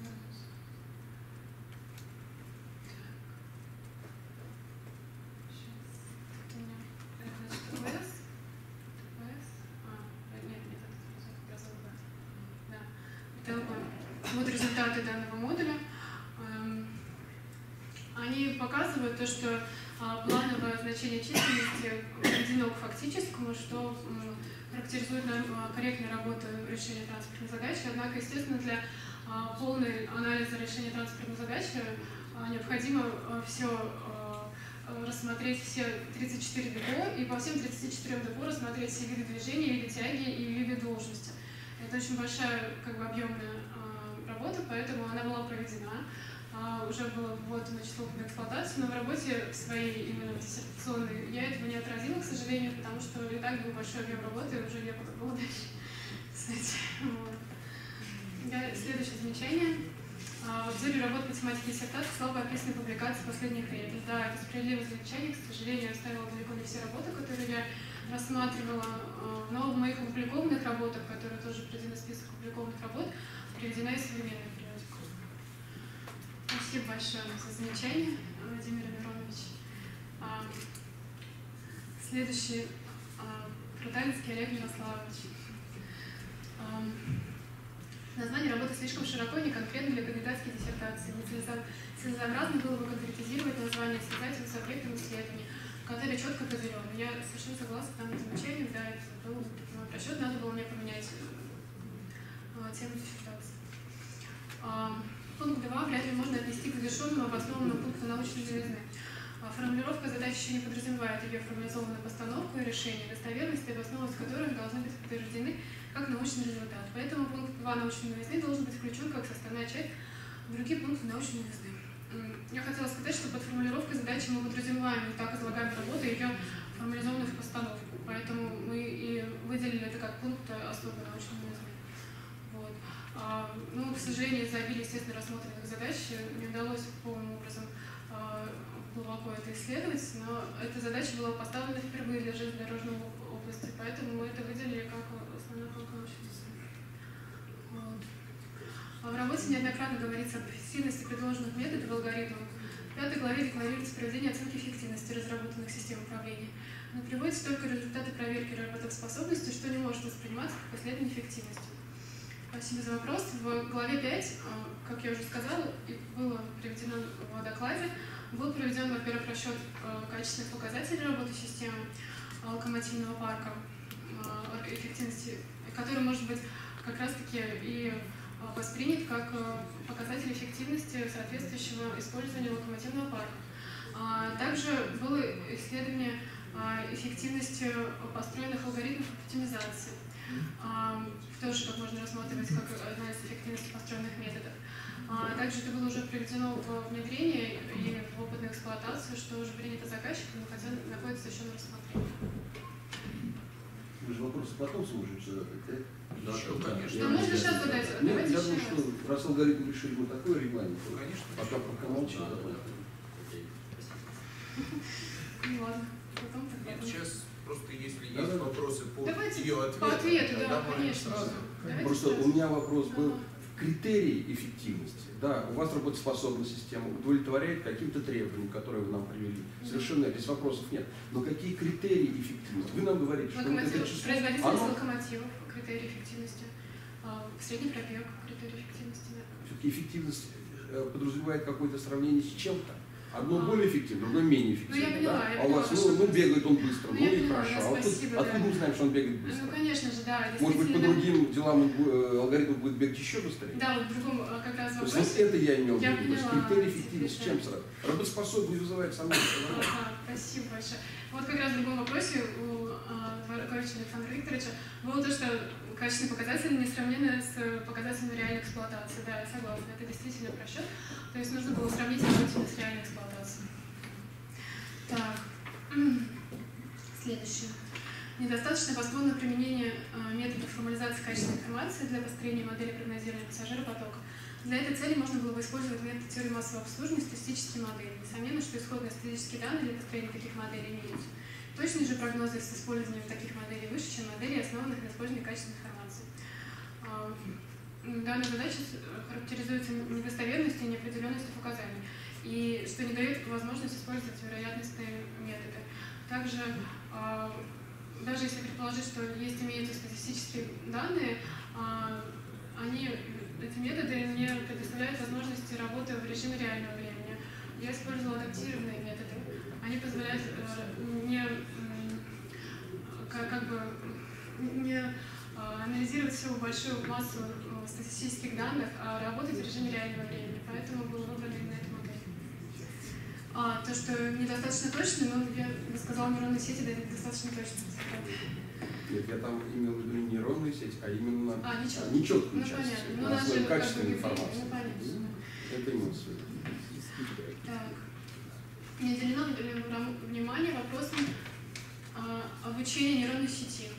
Вот результаты данного модуля. Эм, они показывают то, что а, плановое значение численности приведено к фактическому, что характеризует нам а, корректную работу решения транспортной задачи. Однако, естественно, для а, полной анализа решения транспортной задачи необходимо все рассмотреть все 34 депо и по всем 34 депо рассмотреть все виды движения, виды тяги и виды должности. Это очень большая, как бы объемная э, работа, поэтому она была проведена. Uh, уже было вводено число на эксплуатацию, но в работе своей именно диссертационной я этого не отразила, к сожалению, потому что и так был большой объем работы, и уже некуда было дальше. Кстати, вот. Следующее замечание. В обзоре работ математики диссертации слабо описаны публикации последних лет. Да, это справедливое замечание, к сожалению, оставила далеко не все работы, которые я рассматривала, но в моих опубликованных работах, которые тоже приведены в список опубликованных работ, приведена и современная периодика. Спасибо большое за замечание, Владимир Миронович. Следующий Крутанинский Олег Ярославович. Название работы слишком широко и неконкретно для кандидатской диссертации. Нецелесообразно было бы конкретизировать название, связать его с объектом исследования, который четко определен. Я совершенно согласна с данным замечанием, да, это был мой просчет, надо было мне поменять э, тему диссертации. А, пункт 2 вряд ли можно отнести к завершенному обоснованному пункту научной новизны. А, формулировка задач еще не подразумевает ее формализованную постановку и решение, достоверность и обоснованность которых должны быть подтверждены как научный результат. Поэтому пункт 2 научной новизны должен быть включен как составная часть в другие пункты научной новизны. Я хотела сказать, что под формулировкой задачи мы подразумеваем не так излагаем работу, ее формализованную в постановку. Поэтому мы и выделили это как пункт особой научной новизны. Вот. А, ну, к сожалению, из-за обилия, естественно, рассмотренных задач не удалось полным образом а, глубоко это исследовать, но эта задача была поставлена впервые для железнодорожной области, поэтому мы это выделили как вот. А в работе неоднократно говорится об эффективности предложенных методов и алгоритмов. В пятой главе декларируется проведение оценки эффективности разработанных систем управления. Но приводятся только результаты проверки работоспособности, что не может восприниматься как исследование эффективности. Спасибо за вопрос. В главе 5, а, как я уже сказала, и было приведено в докладе, был проведен, во-первых, расчет а, качественных показателей работы системы локомотивного парка, эффективности, который может быть как раз-таки и а, воспринят как а, показатель эффективности соответствующего использования локомотивного парка. А, также было исследование эффективности построенных алгоритмов оптимизации. Тоже как можно рассматривать как одна из эффективности построенных методов. Также это было уже приведено в внедрение и в опытную эксплуатацию, что уже принято заказчиком, хотя находится еще на рассмотрении. Вы же вопросы потом сможете задать, да? Да, Еще, конечно. Да, можно сейчас задать. Нет, Давайте я думаю, что раз алгоритм решили мы такой регламент, то конечно. пока пока молчим. Да, да, Ну ладно, потом тогда. Нет, сейчас просто если да, есть да. вопросы по Давайте ее ответу, по ответу, да, конечно. сразу. Давайте Просто сразу. у меня вопрос был в критерии эффективности. Да, у вас работоспособная система удовлетворяет каким-то требованиям, которые вы нам привели. Совершенно здесь вопросов нет. Но какие критерии эффективности? Вы нам говорите, что вот это число... производительность оно- локомотивов, критерий эффективности, а, средний пробег, критерий эффективности. все-таки эффективность э, подразумевает какое-то сравнение с чем-то. Одно А. более эффективно, другое менее Ну, я эффективно. поняла, да? я а у вас, ну, ну, бегает он быстро, Ну, ну и поняла, хорошо. да, а вот спасибо, откуда да. мы знаем, что он бегает быстро? Ну, конечно же, да, Может быть, по другим делам э, алгоритм будет бегать еще быстрее? Да, вот в другом а, как раз То есть вопросе. вот это я имел в виду. То есть критерий эффективности с чем сразу? Работоспособность вызывает сомнения. Ага, спасибо большое. Вот как раз в другом вопросе у а, Дворковича Александра Викторовича было то, что качественные показатели несравнены с показателями реальной эксплуатации. Да, я согласна, это действительно просчет. То есть нужно было сравнить действительно с реальной эксплуатацией. Так, следующее. Недостаточно обоснованное применение а, методов формализации качественной информации для построения модели прогнозирования пассажиропотока. Для этой цели можно было бы использовать метод теории массового обслуживания статистические модели. Несомненно, что исходные статистические данные для построения таких моделей имеются. Точные же прогнозы с использованием таких моделей выше, чем модели, основанных на использовании качественной информации. А, Данная задача характеризуется недостоверностью и неопределенностью показаний, и что не дает возможность использовать вероятностные методы. Также, а, даже если предположить, что есть имеются статистические данные, а, они, эти методы не предоставляют возможности работы в режиме реального времени. Я использовала адаптированные методы. Они позволяют э, не, как, как бы, не а, анализировать всю большую массу э, статистических данных, а работать в режиме реального времени. Поэтому был выбран именно эта модель. А, то, что недостаточно точно, но я бы сказала, нейронные сети дают достаточно точно. Нет, я там имел в виду не нейронную сеть, а именно А, нечеткую. а, нечеткую Ну, часть, понятно. Ну, на нас основе же как качественной бы информации. Ну, понятно. Это виду. Так. Мне уделено внимание вопросам а, обучения нейронной сети,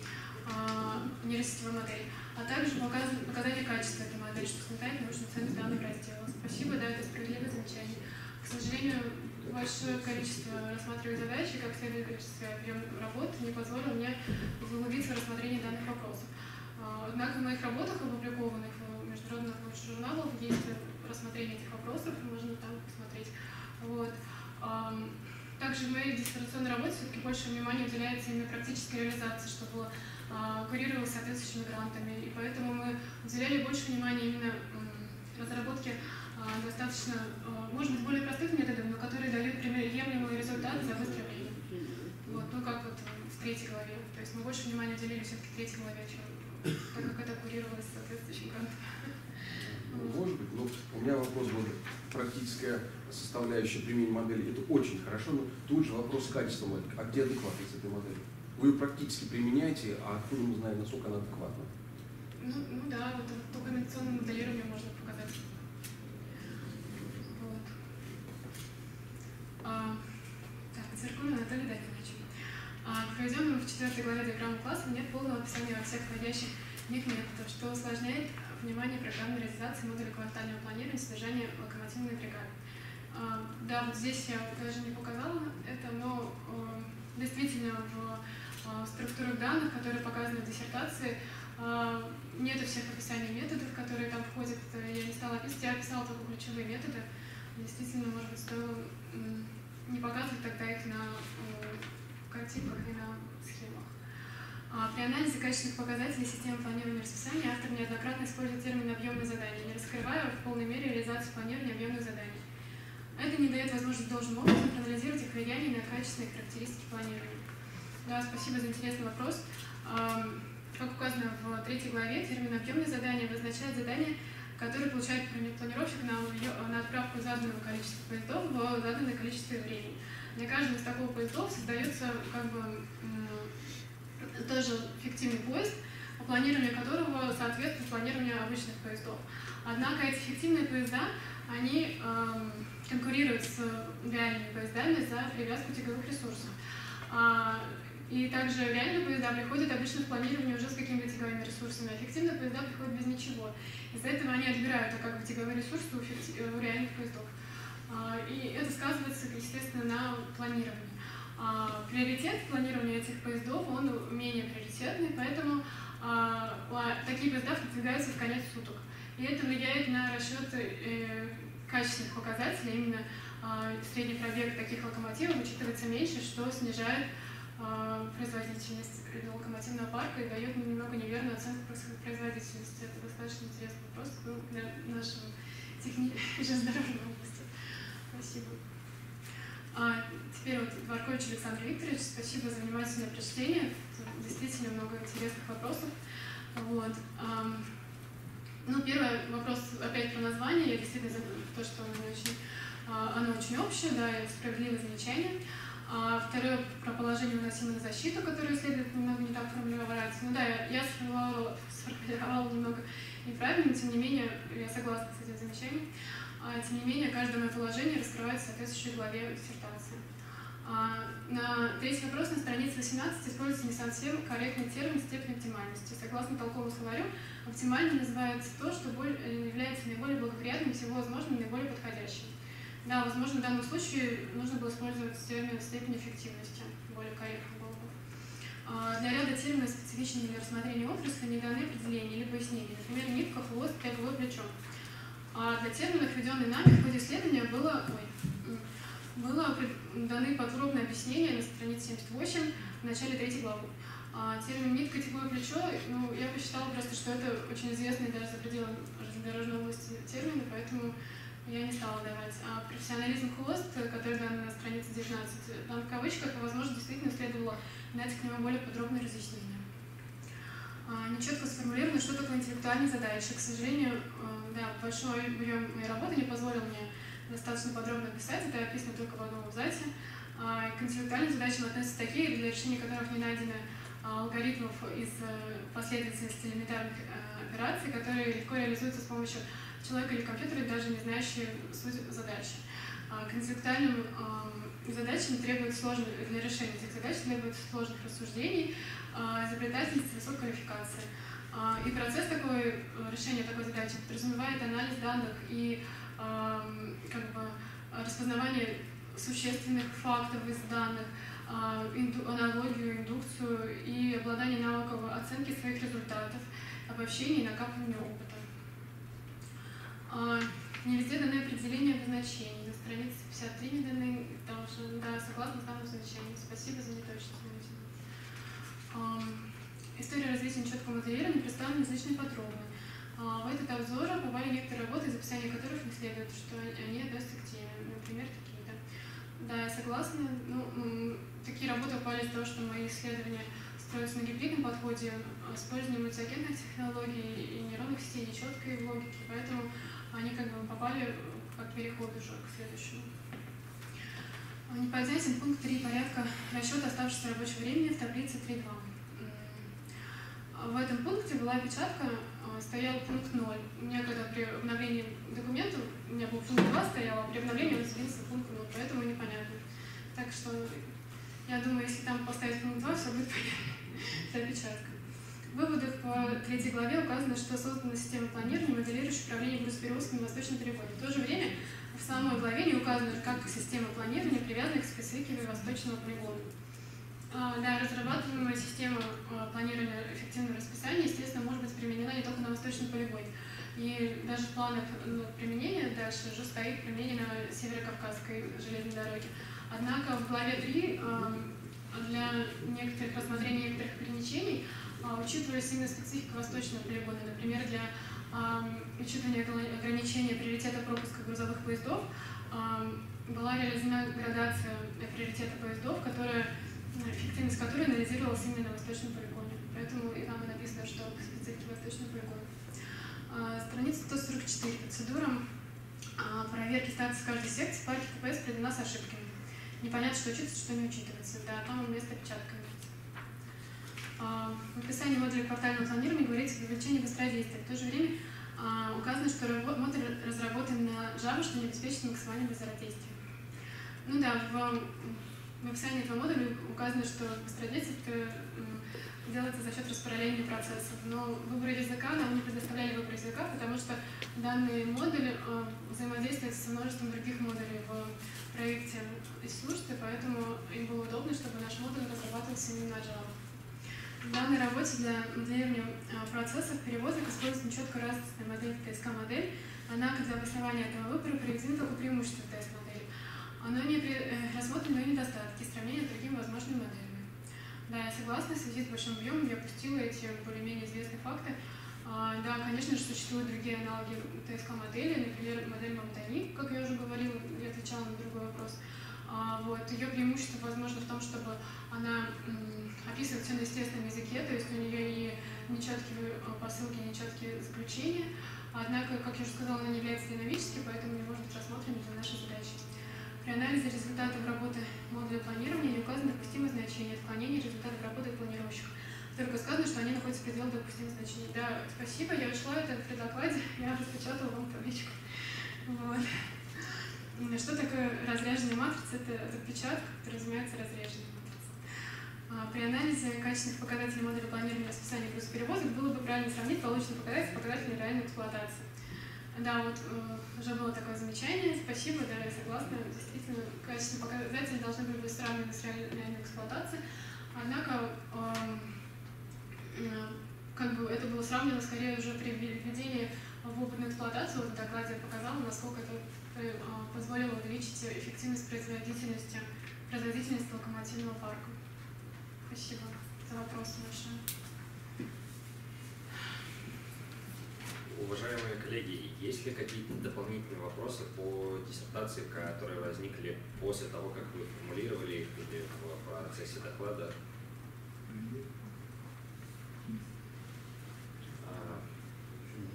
а, нейросетевой модели, а также показан, показания качества этой модели, что снижает научную ценность данных раздела. Спасибо, да, это справедливое замечание. К сожалению, большое количество рассматриваемых задач и как следует количество объем работы не позволило мне углубиться в рассмотрение данных вопросов. А, Однако в моих работах, опубликованных в международных научных журналах, есть рассмотрение этих вопросов, можно там посмотреть. Вот. Также в моей диссертационной работе все-таки больше внимания уделяется именно практической реализации, что было а, курировалось соответствующими грантами. И поэтому мы уделяли больше внимания именно разработке а, достаточно, а, может быть, более простых методов, но которые дают приемлемый результат за быстрое. Вот, ну как вот в третьей главе. То есть мы больше внимания уделили все-таки третьей главе, чем так как это курировалось соответствующим грантом. Может быть, но у меня вопрос был практическая составляющая применения модели. Это очень хорошо, но тут же вопрос качества модели. А где адекватность этой модели? Вы ее практически применяете, а откуда мы знаем, насколько она адекватна? Ну, ну да, вот по комбинационному моделированию можно показать. Вот. А, так, Циркун Анатолий Данилович. А, в проведенном в четвертой главе диаграммы класса нет полного описания во всех входящих в них методов, что усложняет внимание программной реализации модуля квартального планирования содержания локомотивной бригады. А, да, вот здесь я даже не показала это, но э, действительно в э, структурах данных, которые показаны в диссертации, э, нет всех описаний методов, которые там входят. Я не стала описывать, я описала только ключевые методы. Действительно, может быть, стоило не показывать тогда их на э, картинках и на. А, При анализе качественных показателей системы планирования расписания автор неоднократно использует термин «объемное задание», не раскрывая в полной мере реализацию планирования объемных заданий. Это не дает возможности должным образом проанализировать их влияние на качественные характеристики планирования. Да, спасибо за интересный вопрос. Как указано в третьей главе, термин «объемное задание» обозначает задание, которое получает планировщик на, на отправку заданного количества поездов в заданное количество времени. Для каждого из такого поездов создается как бы тоже фиктивный поезд, планирование которого соответствует планированию обычных поездов. Однако эти фиктивные поезда, они эм, конкурируют с реальными поездами за привязку тяговых ресурсов. А, и также реальные поезда приходят обычно в планирование уже с какими-то тяговыми ресурсами, а фиктивные поезда приходят без ничего. Из-за этого они отбирают а как бы тяговые ресурсы у, фикти- у реальных поездов. А, и это сказывается, естественно, на планировании. А, приоритет планирования этих поездов, он менее приоритетный, поэтому а, такие поезда продвигаются в конец суток. И это влияет на расчет э, качественных показателей, именно а, средний пробег таких локомотивов учитывается меньше, что снижает производительность локомотивного парка и дает немного неверную оценку производительности. Это достаточно интересный вопрос ну, для нашего технического железнодорожной области. Спасибо. Теперь вот Дворкович Александр Викторович, спасибо за внимательное прочтение. Действительно много интересных вопросов. Вот. ну, первый вопрос опять про название. Я действительно за то, что оно очень, а, оно очень общее, да, и справедливое замечание. А второе про положение выносимо на защиту, которое следует немного не так формулировать. Ну да, я, сформулировала, немного неправильно, но тем не менее я согласна с этим замечанием. А, тем не менее, каждое мое положение раскрывается в соответствующей главе диссертации. А, на третий вопрос на странице 18 используется не совсем корректный термин степень оптимальности. Согласно толковому словарю, оптимальным называется то, что э, является наиболее благоприятным, всего возможным, наиболее подходящим. Да, возможно, в данном случае нужно было использовать термин степень эффективности, более корректно было бы. А, Для ряда терминов, специфичных для рассмотрения отрасли, не даны определения или пояснения. Например, нитка, хвост, тяговое плечо. А для терминов, введенных нами в ходе исследования, было, ой, было даны подробные объяснения на странице 78 в начале третьей главы. А термин нитка, тяговое плечо, ну, я посчитала просто, что это очень известный даже за пределами железнодорожной области термины, поэтому я не стала давать. А профессионализм хвост, который дан на странице 19, там в кавычках, и, возможно, действительно следовало дать к нему более подробное разъяснение. А, Нечетко сформулировано, что такое интеллектуальные задачи. К сожалению, э, да, большой объем моей работы не позволил мне достаточно подробно описать, это описано только в одном абзаце. А, к интеллектуальным задачам относятся такие, для решения которых не найдено а, алгоритмов из э, последовательности элементарных э, операций, которые легко реализуются с помощью человека или компьютера, даже не знающие суть задачи. А, к интеллектуальным задачам требует сложных, для решения этих задач требует сложных рассуждений, изобретательности, высокой квалификации. И процесс такой, э, решения такой задачи подразумевает анализ данных и как бы, распознавание существенных фактов из данных, а, аналогию, индукцию и обладание навыком оценки своих результатов, обобщения и накапливания опыта. А, не везде даны определения обозначений. На странице 53 не даны, должен, да, согласно данному значению. Спасибо за неточность. История развития нечеткого моделирования представлена излишне подробно. В этот обзор попали некоторые работы, из описания которых не следует, что они относятся к теме. Например, такие да, я согласна. Ну, такие работы упали из-за того, что мои исследования строятся на гибридном подходе, использовании мультиагентных технологий и нейронных сетей, нечеткой логики, поэтому они как бы попали как переход уже к следующему. Неподъятен пункт 3 порядка расчета оставшегося рабочего времени в таблице 3.2. В этом пункте была опечатка стоял пункт 0. У меня когда при обновлении документов, у меня был пункт 2 стоял, а при обновлении он сменился пункт 0, поэтому непонятно. Так что я думаю, если там поставить пункт 2, все будет понятно. Это опечатка. В выводах по третьей главе указано, что создана система планирования, моделирующая управление грузоперевозками в Восточном переходе. В то же время в самой главе не указано, как система планирования привязана к специфике Восточного полигона. А, да, разрабатываемая система а, планирования эффективного расписания, естественно, может быть применена не только на восточном полигоне. И даже в планах ну, применения дальше уже стоит применение на Северо-Кавказской железной дороге. Однако в главе 3 для некоторых рассмотрения некоторых ограничений а, учитывались именно специфика восточного полигона. Например, для учитывания ограничения приоритета пропуска грузовых поездов была реализована градация приоритета поездов, которая эффективность которой анализировалась именно на восточном полигоне. Поэтому и там написано, что специфики восточного полигона. А, страница 144. Процедура а, проверки статуса каждой секции парки ТПС приведена с ошибками. Непонятно, что учитывается, что не учитывается. Да, там вместо опечатка. А, в описании модуля квартального планирования говорится о привлечении быстродействия. В то же время указано, что модуль разработан на Java, что не обеспечит максимальное быстродействие. Ну да, в в описании этого модуля указано, что быстродействие делается за счет распараллеления процессов. Но выбор языка нам не предоставляли выбор языка, потому что данный модуль э, взаимодействует со множеством других модулей в проекте из службы, поэтому им было удобно, чтобы наш модуль разрабатывался именно на Java. В данной работе для моделирования э, процессов перевозок используется нечетко разная модель ТСК-модель. Она, для обоснования этого выбора, приведена только преимущество тест-модели. Оно не э, рассмотрено ее недостатки в сравнении с другими возможными моделями. Да, я согласна, в связи с большим объемом я опустила эти более-менее известные факты. А, да, конечно же, существуют другие аналоги ТСК-модели, например, модель Мамтани, как я уже говорила, я отвечала на другой вопрос. А, вот, ее преимущество, возможно, в том, чтобы она описывает все на естественном языке, то есть у нее и нечеткие посылки, нечеткие заключения. Однако, как я уже сказала, она не является динамической, поэтому не может быть рассмотрена для нашей задачи. При анализе результатов работы модуля планирования не указано допустимое значение отклонения результатов работы планирующих. Только сказано, что они находятся в пределах допустимых значений. Да, спасибо, я ушла это при докладе, я распечатала вам табличку. Вот. Что такое разряженная матрица? Это отпечаток, подразумевается разряженная матрица. При анализе качественных показателей модуля планирования расписания грузоперевозок было бы правильно сравнить полученные показатели с показателями реальной эксплуатации. Да, вот э, уже было такое замечание. Спасибо, да, я согласна. Действительно, качественные показатели должны были быть сравнены с реальной эксплуатацией. Однако, эм, э, как бы это было сравнено скорее уже при введении в опытную эксплуатацию. Вот в докладе я показала, насколько это э, позволило увеличить эффективность производительности, производительности локомотивного парка. Спасибо за вопрос большое. Уважаемые коллеги, есть ли какие-то дополнительные вопросы по диссертации, которые возникли после того, как вы формулировали их или в процессе доклада?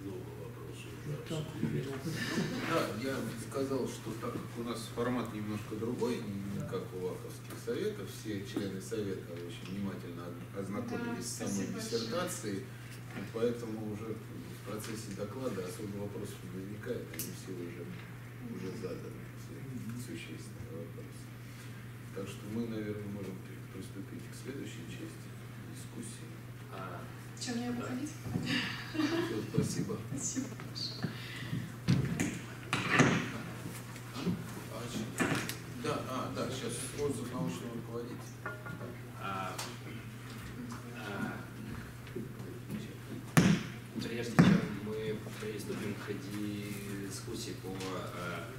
Много вопросов уже. Да, я сказал, что так как у нас формат немножко другой, как у ВАКовских советов, все члены совета очень внимательно ознакомились с Да, самой спасибо диссертацией, поэтому уже в процессе доклада особо вопросов не возникает, они все уже, уже заданы, все существенные вопросы. Так что мы, наверное, можем при- приступить к следующей части дискуссии. А, Чем мне Да. выходить? Всё, спасибо. Спасибо. А, ч- Да, а, да, сейчас отзыв научного руководителя. а, а, прежде чем мы к дискуссии по а,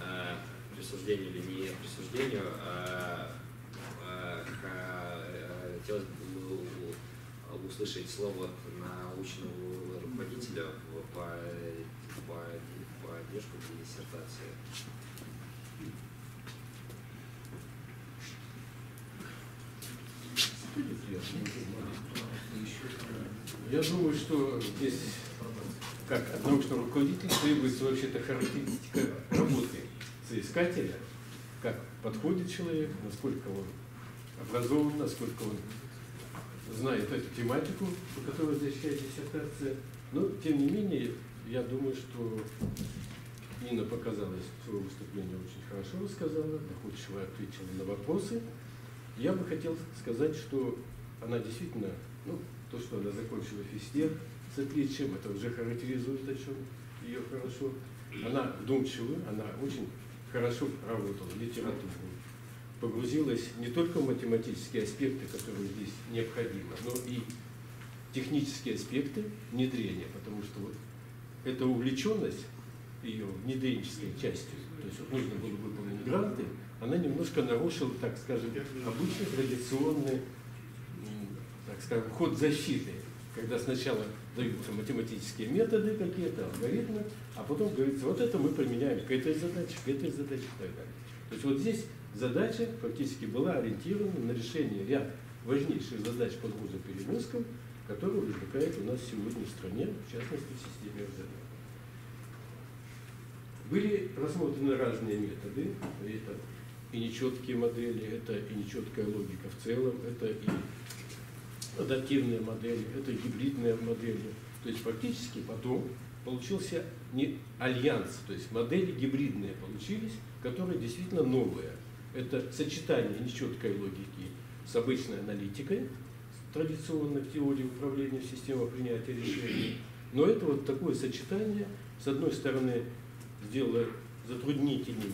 а, присуждению или не присуждению, а, а, ха- хотелось бы услышать слово научного руководителя по, по поддержку диссертации. Я думаю, что здесь, как от научного руководителя, требуется вообще-то характеристика работы соискателя, как подходит человек, насколько он образован, насколько он знает эту тематику, по которой защищает диссертация. Но, тем не менее, я думаю, что Нина показала свое выступление очень хорошо рассказала, доходчиво ответила на вопросы. Я бы хотел сказать, что она действительно, ну, то, что она закончила физтех с отличием, это уже характеризует о чем ее хорошо. Она вдумчивая, она очень хорошо работала литературу, погрузилась не только в математические аспекты, которые здесь необходимы, но и технические аспекты внедрения, потому что вот эта увлеченность ее внедренческой частью, то есть вот нужно было выполнить гранты, она немножко нарушила, так скажем, обычный традиционный, так скажем, ход защиты, когда сначала даются математические методы какие-то, алгоритмы, а потом говорится, вот это мы применяем к этой задаче, к этой задаче и так далее. То есть вот здесь задача фактически была ориентирована на решение ряд важнейших задач по грузоперевозкам, которые возникают у нас сегодня в стране, в частности в системе РЗД. Были рассмотрены разные методы, это и нечеткие модели, это и нечеткая логика в целом, это и адаптивные модели, это гибридные модели. То есть фактически потом получился не альянс, то есть модели гибридные получились, которые действительно новые. Это сочетание нечеткой логики с обычной аналитикой, традиционных теорий управления в системах принятия решений. Но это вот такое сочетание, с одной стороны, сделало затруднительным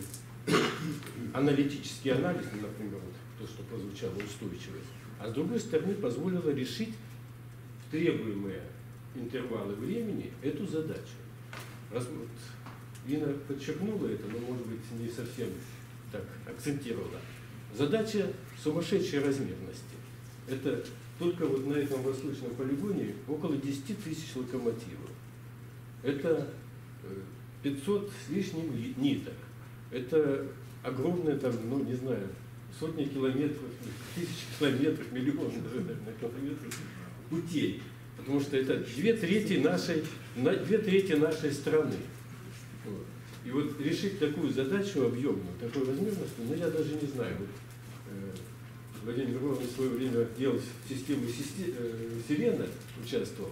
аналитический анализ, например, вот то, что прозвучало устойчивость, а с другой стороны позволило решить требуемые интервалы времени эту задачу. Раз вот Вина подчеркнула это, но, может быть, не совсем так акцентировала. Задача сумасшедшей размерности. Это только вот на этом восточном полигоне около 10 тысяч локомотивов. Это э, 500 с лишним ли- ниток. Это огромное там, ну не знаю, сотни километров, тысячи километров, миллионы даже, наверное, километров путей. Потому что это две трети нашей, на- две трети нашей страны. Вот. И вот решить такую задачу объемную, такой размерности, ну я даже не знаю. Вот, э, Владимир Григорьевич в свое время делал систему систе- э, Сирена, участвовал.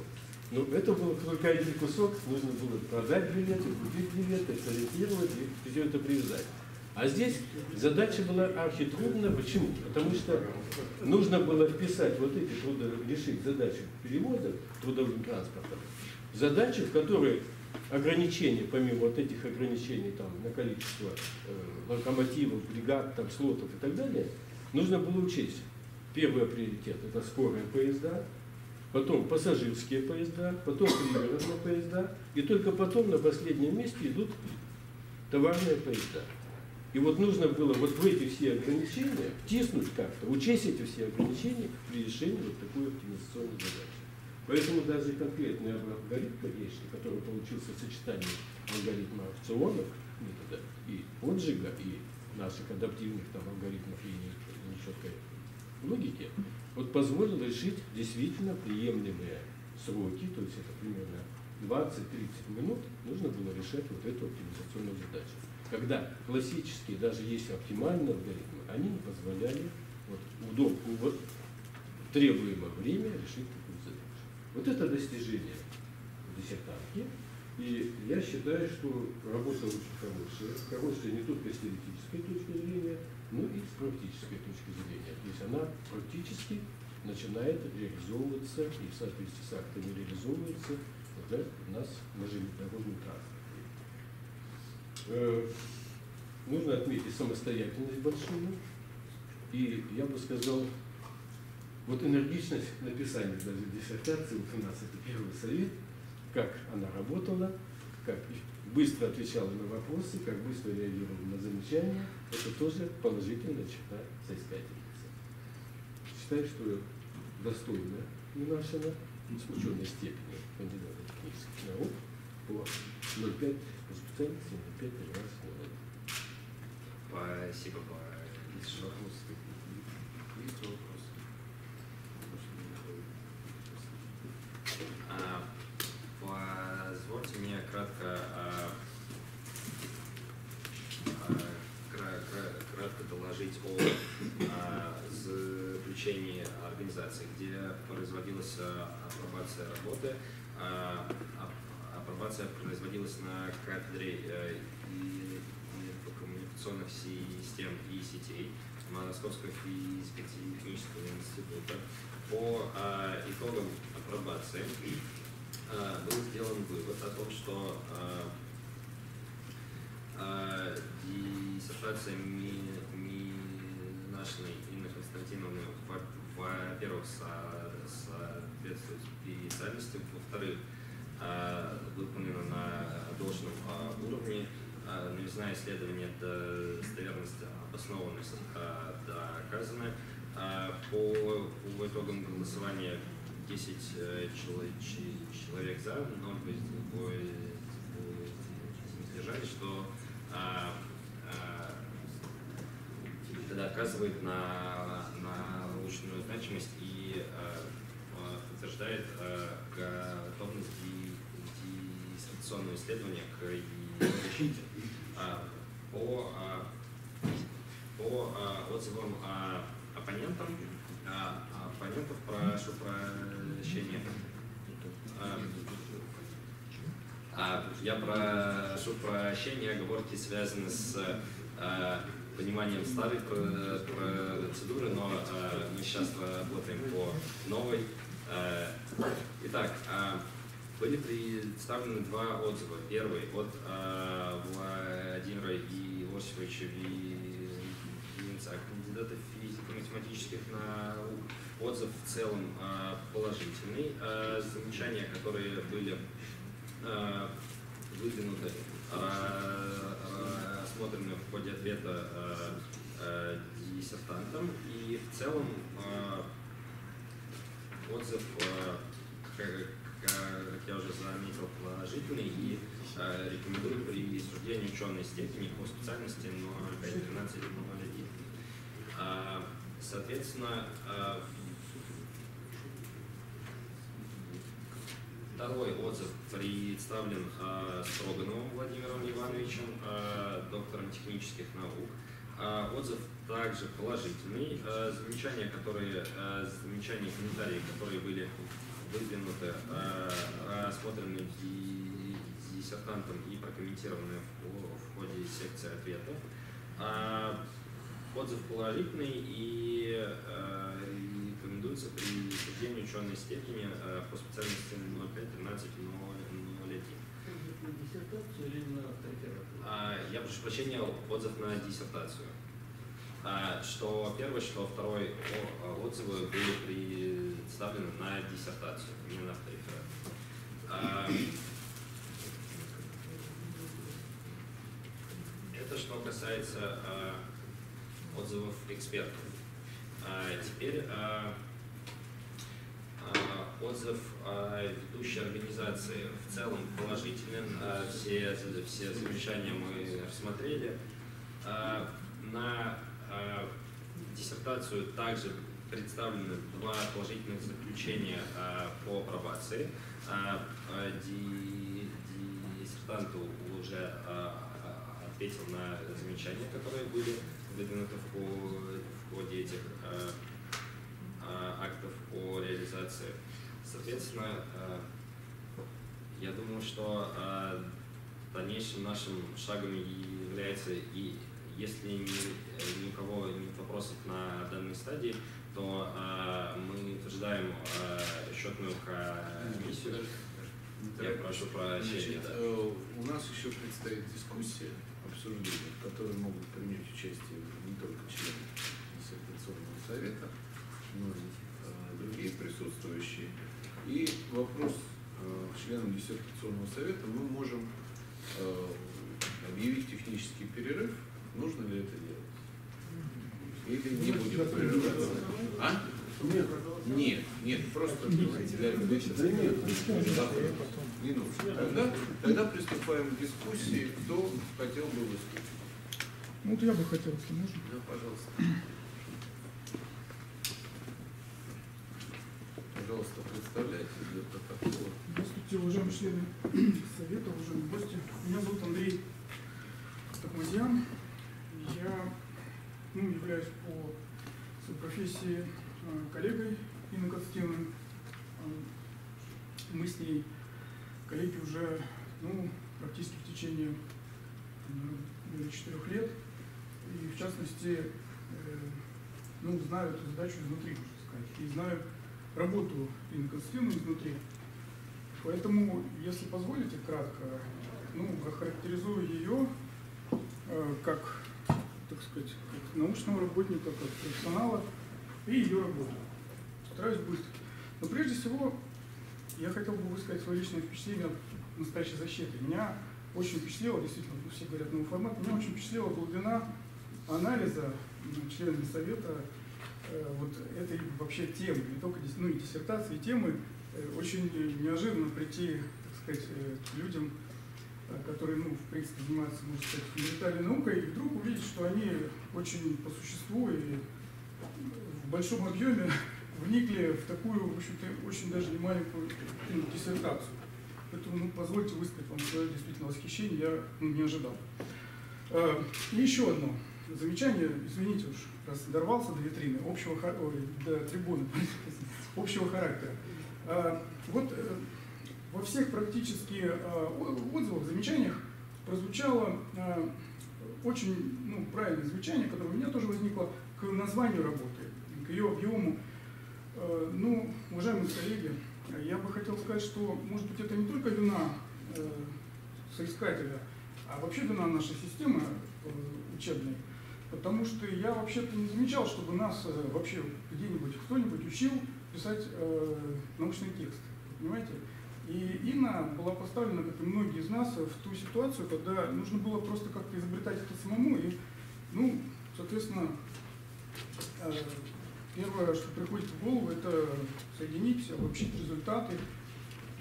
Но это был только один кусок, нужно было продать билеты, купить билеты, сориентировать и все это привязать. А здесь задача была архитрудная. Почему? Потому что нужно было вписать вот эти трудо, решить задачу перевоза трудовым транспортом, задачи, в которой ограничения, помимо вот этих ограничений там, на количество э, локомотивов, бригад, там, слотов и так далее, нужно было учесть. Первый приоритет – это скорые поезда, потом пассажирские поезда, потом пригородные поезда, и только потом на последнем месте идут товарные поезда. И вот нужно было вот в эти все ограничения втиснуть как-то, учесть эти все ограничения при решении вот такой оптимизационной задачи. Поэтому даже конкретный алгоритм конечный, который получился в сочетании алгоритма аукционов, метода и отжига, и наших адаптивных там алгоритмов и нечеткой логики, вот позволил решить действительно приемлемые сроки, то есть это примерно 20-30 минут нужно было решать вот эту оптимизационную задачу. Когда классические, даже если оптимальные алгоритмы, они не позволяли вот, удобно, вот, требуемое время решить такую задачу. Вот это достижение диссертантки. И я считаю, что работа очень хорошая. Хорошая не только с теоретической точки зрения, но и с практической точки зрения. То есть она практически начинает реализовываться и в соответствии с актами реализовывается уже у нас на железнодорожном транспорте. Э, нужно отметить самостоятельность большую. И я бы сказал, вот энергичность написания даже диссертации, вот у нас это первый совет, как она работала, как быстро отвечала на вопросы, как быстро реагировала на замечания, это тоже положительная черта соискательницы. Считаю, что достойно Минашина с ученой степени кандидата технических наук по 0,5 по специальности, 0,5 раз Спасибо, Есть вопросы? Есть вопросы? А, Позвольте мне кратко, а, а, кра- кра- кратко доложить о заключении организации, где производилась апробация работы. Ап- Апробация производилась на кафедре э, и коммуникационных систем и сетей Московского физико-технического института. По а, итогам апробации а, был сделан вывод о том, что а, диссертация Ми- Минашиной Инны Константиновны, во- во-первых, со- соответствует специальности, во-вторых, а, выполнена на должном а, уровне, а, новизна исследования, достоверность, обоснованность а, доказаны. А, По, по итогам голосования 10 э, чело- чи- человек за, 0 сдержались, что это оказывает на, на научную значимость и подтверждает готовность диссертационного исследования к защите. А, По, а, по а, отзывам оппонентам, оппонентов прошу прощения. Я прошу прощения, оговорки связаны с пониманием старой про- процедуры, но мы сейчас работаем по новой. Итак, были представлены два отзыва. Первый от а, Владимира Иосифовича Винца, кандидата физико-математических наук. Отзыв в целом а, положительный. А, Замечания, которые были а, выдвинуты, а, рассмотрены в ходе ответа а, а, диссертантом. И в целом а, отзыв, а, как, как я уже заметил, положительный и а, рекомендую при присуждении ученой степени по специальности 0513 или 01. А, Соответственно, а, Второй отзыв представлен э, Строгановым Владимиром Ивановичем, э, доктором технических наук. Э, отзыв также положительный. Э, замечания, которые, э, замечания и комментарии, которые были выдвинуты, э, рассмотрены ди- диссертантом и прокомментированы в, ходе секции ответов. Э, отзыв положительный и э, рекомендуется при присуждении ученой степени э, по специальности 05-13-01. На диссертацию или на авторитет? А, Я прошу прощения, отзыв на диссертацию. А, Что первый, что второй отзывы были представлены на диссертацию, не на авторитет. А, Это что касается а, отзывов экспертов. А, Теперь отзыв ведущей организации в целом положителен. А, Все, все замечания мы рассмотрели. На а, диссертацию также представлены два положительных заключения а, по апробации. А, а, ди- Диссертант уже ответил на замечания, которые были выдвинуты в хо- в ходе этих актов по реализации. Соответственно, я думаю, что дальнейшим нашим шагом является и если ни, ни у кого нет вопросов на данной стадии, то а, мы утверждаем а, счетную комиссию. Я прошу прощения. Да. э, у нас еще предстоит дискуссия, обсуждение, в которой могут принять участие не только члены диссертационного совета, но и э, другие присутствующие. И вопрос э, членам диссертационного совета мы можем э, объявить технический перерыв. Нужно ли это делать? Или не будем прерываться? А? Нет. Нет, нет, просто для Да нет. Не нужно. Тогда, тогда приступаем к дискуссии. Кто хотел бы выступить? Ну, вот я бы хотел, если можно. Да, пожалуйста. Пожалуйста, представляйте для протокола. Здравствуйте, уважаемые члены Совета, уважаемые гости. Меня зовут Андрей Токмазян. Я ну, являюсь по своей профессии э, коллегой Инны Константиновны. Э, Мы с ней коллеги уже ну, практически в течение более четырех лет. И в частности, э, ну, знаю эту задачу изнутри, можно сказать. И знаю работу Инны Константиновны изнутри. Поэтому, если позволите, кратко, ну, охарактеризую ее э, как, так сказать, как научного работника, как профессионала и ее работу. Стараюсь быстро. Но прежде всего, я хотел бы высказать свое личное впечатление от настоящей защиты. Меня очень впечатлило, действительно, ну, все говорят новый формат, меня очень впечатлила глубина анализа м, членами Совета э, вот этой вообще темы, не только ну, и диссертации, и темы, э, очень неожиданно прийти, так сказать, э, к людям, которые, ну, в принципе, занимаются, можно сказать, фундаментальной наукой, и вдруг увидеть, что они очень по существу и в большом объеме вникли в такую, в общем-то, очень даже не маленькую ну, диссертацию. Поэтому, ну, позвольте высказать вам свое действительно восхищение, я ну, не ожидал. Э, И еще одно замечание, извините уж, раз дорвался до витрины, общего, ой, до трибуны, общего характера. Э, Вот э, во всех практически э, отзывах, замечаниях прозвучало э, очень ну, правильное замечание, которое у меня тоже возникло к названию работы, к ее объему. Э, Ну, уважаемые коллеги, я бы хотел сказать, что, может быть, это не только вина соискателя, а вообще вина нашей системы учебной. Потому что я вообще-то не замечал, чтобы нас вообще где-нибудь кто-нибудь учил писать научный текст. Понимаете? И Инна была поставлена, как и многие из нас, в ту ситуацию, когда нужно было просто как-то изобретать это самому. И, ну, соответственно, э, первое, что приходит в голову, это соединить, обобщить результаты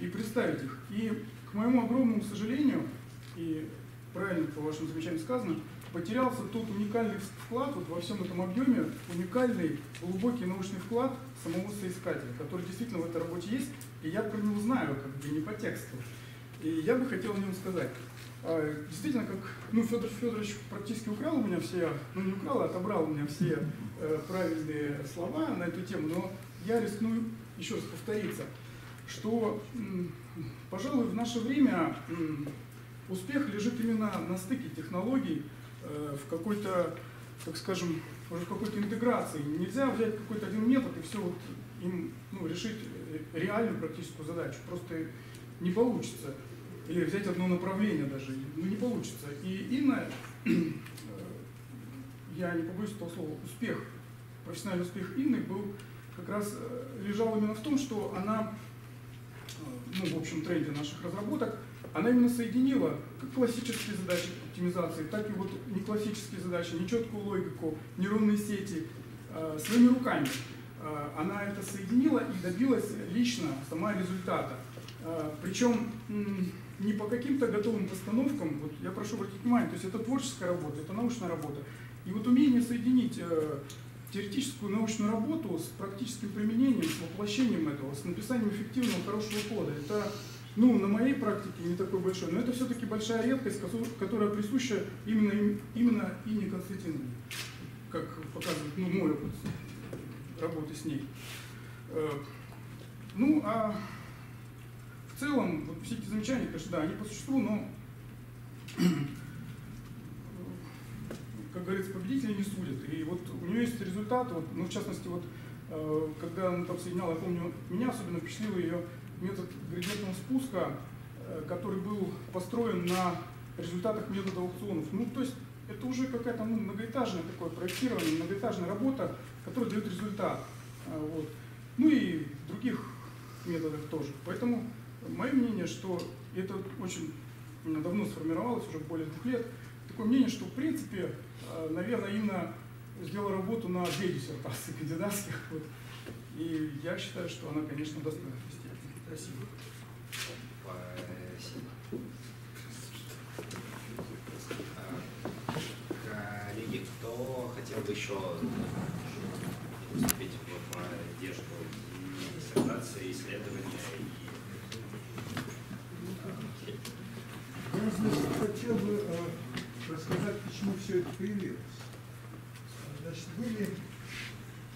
и представить их. И к моему огромному сожалению, и правильно по вашим замечаниям сказано, потерялся тот уникальный вклад вот во всем этом объеме, уникальный глубокий научный вклад самого соискателя, который действительно в этой работе есть, и я про него знаю, как бы не по тексту. И я бы хотел о нем сказать. А, Действительно, как ну, Федор Федорович практически украл у меня все, ну не украл, а отобрал у меня все э, правильные слова на эту тему, но я рискну еще раз повториться, что, пожалуй, в наше время успех лежит именно на стыке технологий, э, в какой-то, так скажем, уже в какой-то интеграции. Нельзя взять какой-то один метод и все вот им ну, решить э, реальную практическую задачу. Просто не получится. Или взять одно направление даже, ну не получится. И Инна, э, я не побоюсь этого слова, успех, профессиональный успех Инны был как раз э, лежал именно в том, что она, э, ну, в общем тренде наших разработок, она именно соединила как классические задачи оптимизации, так и вот не классические задачи, нечеткую логику, нейронные сети э, своими руками. Э, Она это соединила и добилась лично сама результата. Э, Причем не по каким-то готовым постановкам, вот я прошу обратить внимание, то есть это творческая работа, это научная работа. И вот умение соединить э, теоретическую научную работу с практическим применением, с воплощением этого, с написанием эффективного, хорошего кода. Это, ну, на моей практике не такой большой, но это все-таки большая редкость, которая присуща именно, именно Ине Константиновне, как показывает ну, мой опыт работы с ней. Э, ну, а в целом, вот все эти замечания, конечно, да, они по существу, но как говорится, победители не судят. И вот у нее есть результат, вот, ну, в частности, вот, э, когда она там соединяла, я помню, меня особенно впечатлил ее метод градиентного спуска, э, который был построен на результатах метода аукционов. Ну, то есть это уже какая-то ну, многоэтажное такое проектирование, многоэтажная работа, которая дает результат. Э, вот. Ну и других методах тоже. Поэтому мое мнение, что это очень давно сформировалось, уже более двух лет, такое мнение, что в принципе Э, наверное, именно сделала работу на две диссертации кандидатских. Вот. И я считаю, что она, конечно, достойна степени. Спасибо. Спасибо. Коллеги, кто хотел бы еще поддержку диссертации, исследования и я, значит, хотел бы э, рассказать, почему все это появилось. Значит, были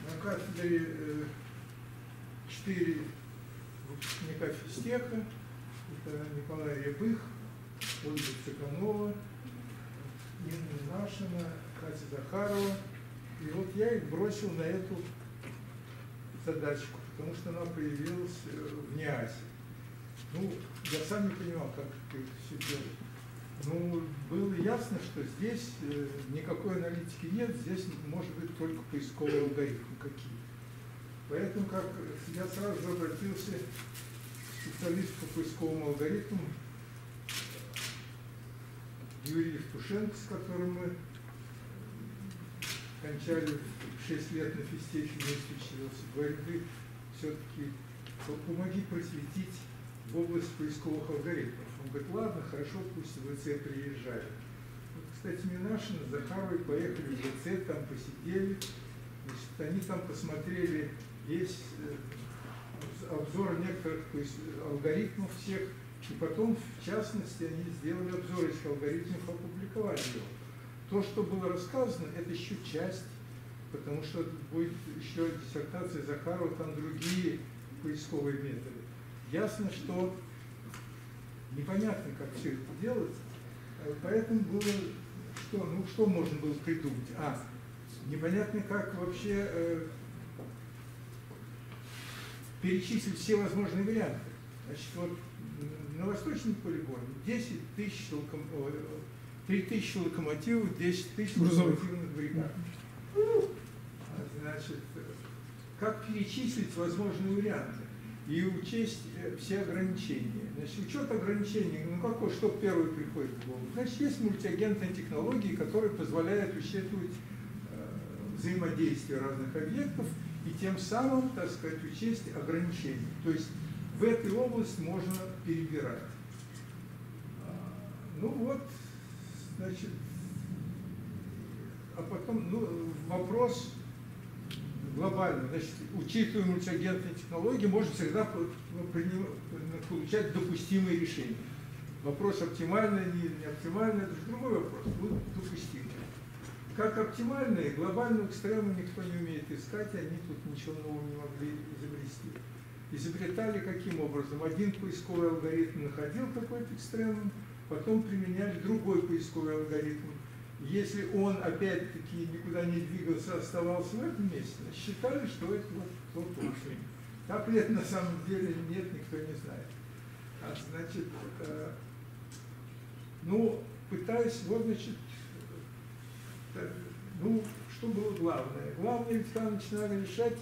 на кафедре э, четыре выпускника физтеха. Это Николай Рябых, Ольга Цыганова, Инна Нашина, Катя Захарова. И вот я их бросил на эту задачку, потому что она появилась э, в НИАСе. Ну, я сам не понимал, как это все делать. Ну, было ясно, что здесь э, никакой аналитики нет, здесь может быть только поисковый алгоритм какие. Поэтому как я сразу же обратился к специалисту по поисковому алгоритму Юрий Евтушенко, с которым мы кончали 6 лет на физтехе вместе учился. Вы все-таки помоги просветить в область поисковых алгоритмов. Он говорит, ладно, хорошо, пусть в ВЦ приезжают. Вот, кстати, Минашин с Захаровой поехали в ВЦ, там посидели, значит, они там посмотрели, есть э, обзор некоторых алгоритмов всех, и потом, в частности, они сделали обзор этих алгоритмов, опубликовали его. То, что было рассказано, это еще часть, потому что будет еще диссертация Захарова, там другие поисковые методы. Ясно, что непонятно, как все это делать, э, поэтому было, что, ну, что можно было придумать? А, непонятно, как вообще э, перечислить все возможные варианты. Значит, вот на восточном полигоне 10 тысяч локом... 3 тысячи локомотивов, 10 тысяч локомотивных бригад. Значит, как перечислить возможные варианты? и учесть э, все ограничения. Значит, учет ограничений, ну какой, что первый приходит в голову? Значит, есть мультиагентные технологии, которые позволяют учитывать э, взаимодействие разных объектов и тем самым, так сказать, учесть ограничения. То есть в этой области можно перебирать. А, ну вот, значит, а потом ну, вопрос глобально, значит, учитывая мультиагентные технологии, можно всегда получать допустимые решения. Вопрос оптимальное, не, не оптимальное, это же другой вопрос, будут допустимые. Как оптимальные, глобальную экстремум никто не умеет искать, и они тут ничего нового не могли изобрести. Изобретали каким образом? Один поисковый алгоритм находил какой-то экстремум, потом применяли другой поисковый алгоритм, если он опять-таки никуда не двигался, оставался в этом месте, считали, что это вот тот лучший. Так это на самом деле нет, никто не знает. А, значит, э, ну, пытаясь, вот, значит, э, ну, что было главное? Главное, ведь когда начинали решать,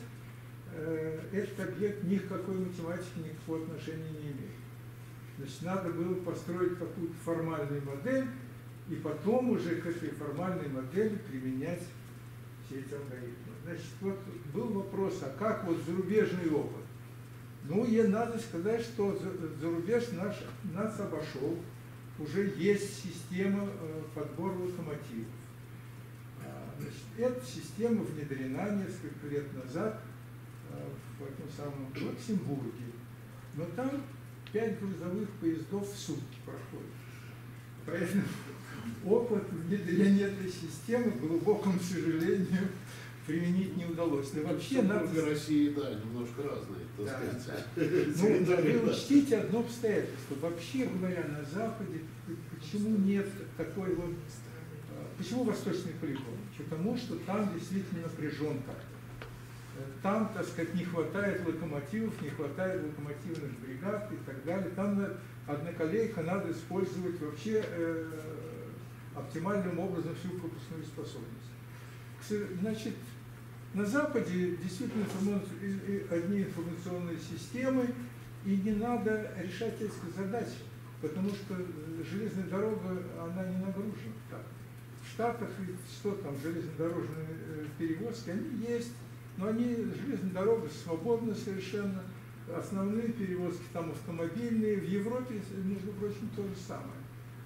э, этот объект ни к какой математике никакого отношения не имеет. Значит, надо было построить какую-то формальную модель, и потом уже к этой формальной модели применять все эти алгоритмы. Значит, вот был вопрос, а как вот зарубежный опыт? Ну, и надо сказать, что зарубеж наш, нас обошел, уже есть система э, подбора локомотивов. А, Значит, эта система внедрена несколько лет назад э, в этом самом Люксембурге. Но там пять грузовых поездов в сутки проходят. Поэтому опыт внедрения этой системы, к глубокому сожалению, применить не удалось. Но вообще надо... Супруги России, да, немножко разные, так Да, сказать. Ну, Цветами, вы да. учтите одно обстоятельство. Вообще говоря, на Западе почему нет такой вот... э, Почему восточный полигон? Потому что там действительно напряженка. Э, Там, так сказать, не хватает локомотивов, не хватает локомотивных бригад и так далее. Там на- одноколейка надо использовать вообще э, оптимальным образом всю пропускную способность. Значит, на Западе действительно одни информационные системы, и не надо решать эти задачи, потому что э, железная дорога, она не нагружена так. В Штатах что там, железнодорожные э, перевозки, они есть, но они, железная дорога свободна совершенно, основные перевозки там автомобильные, в Европе, между прочим, то же самое.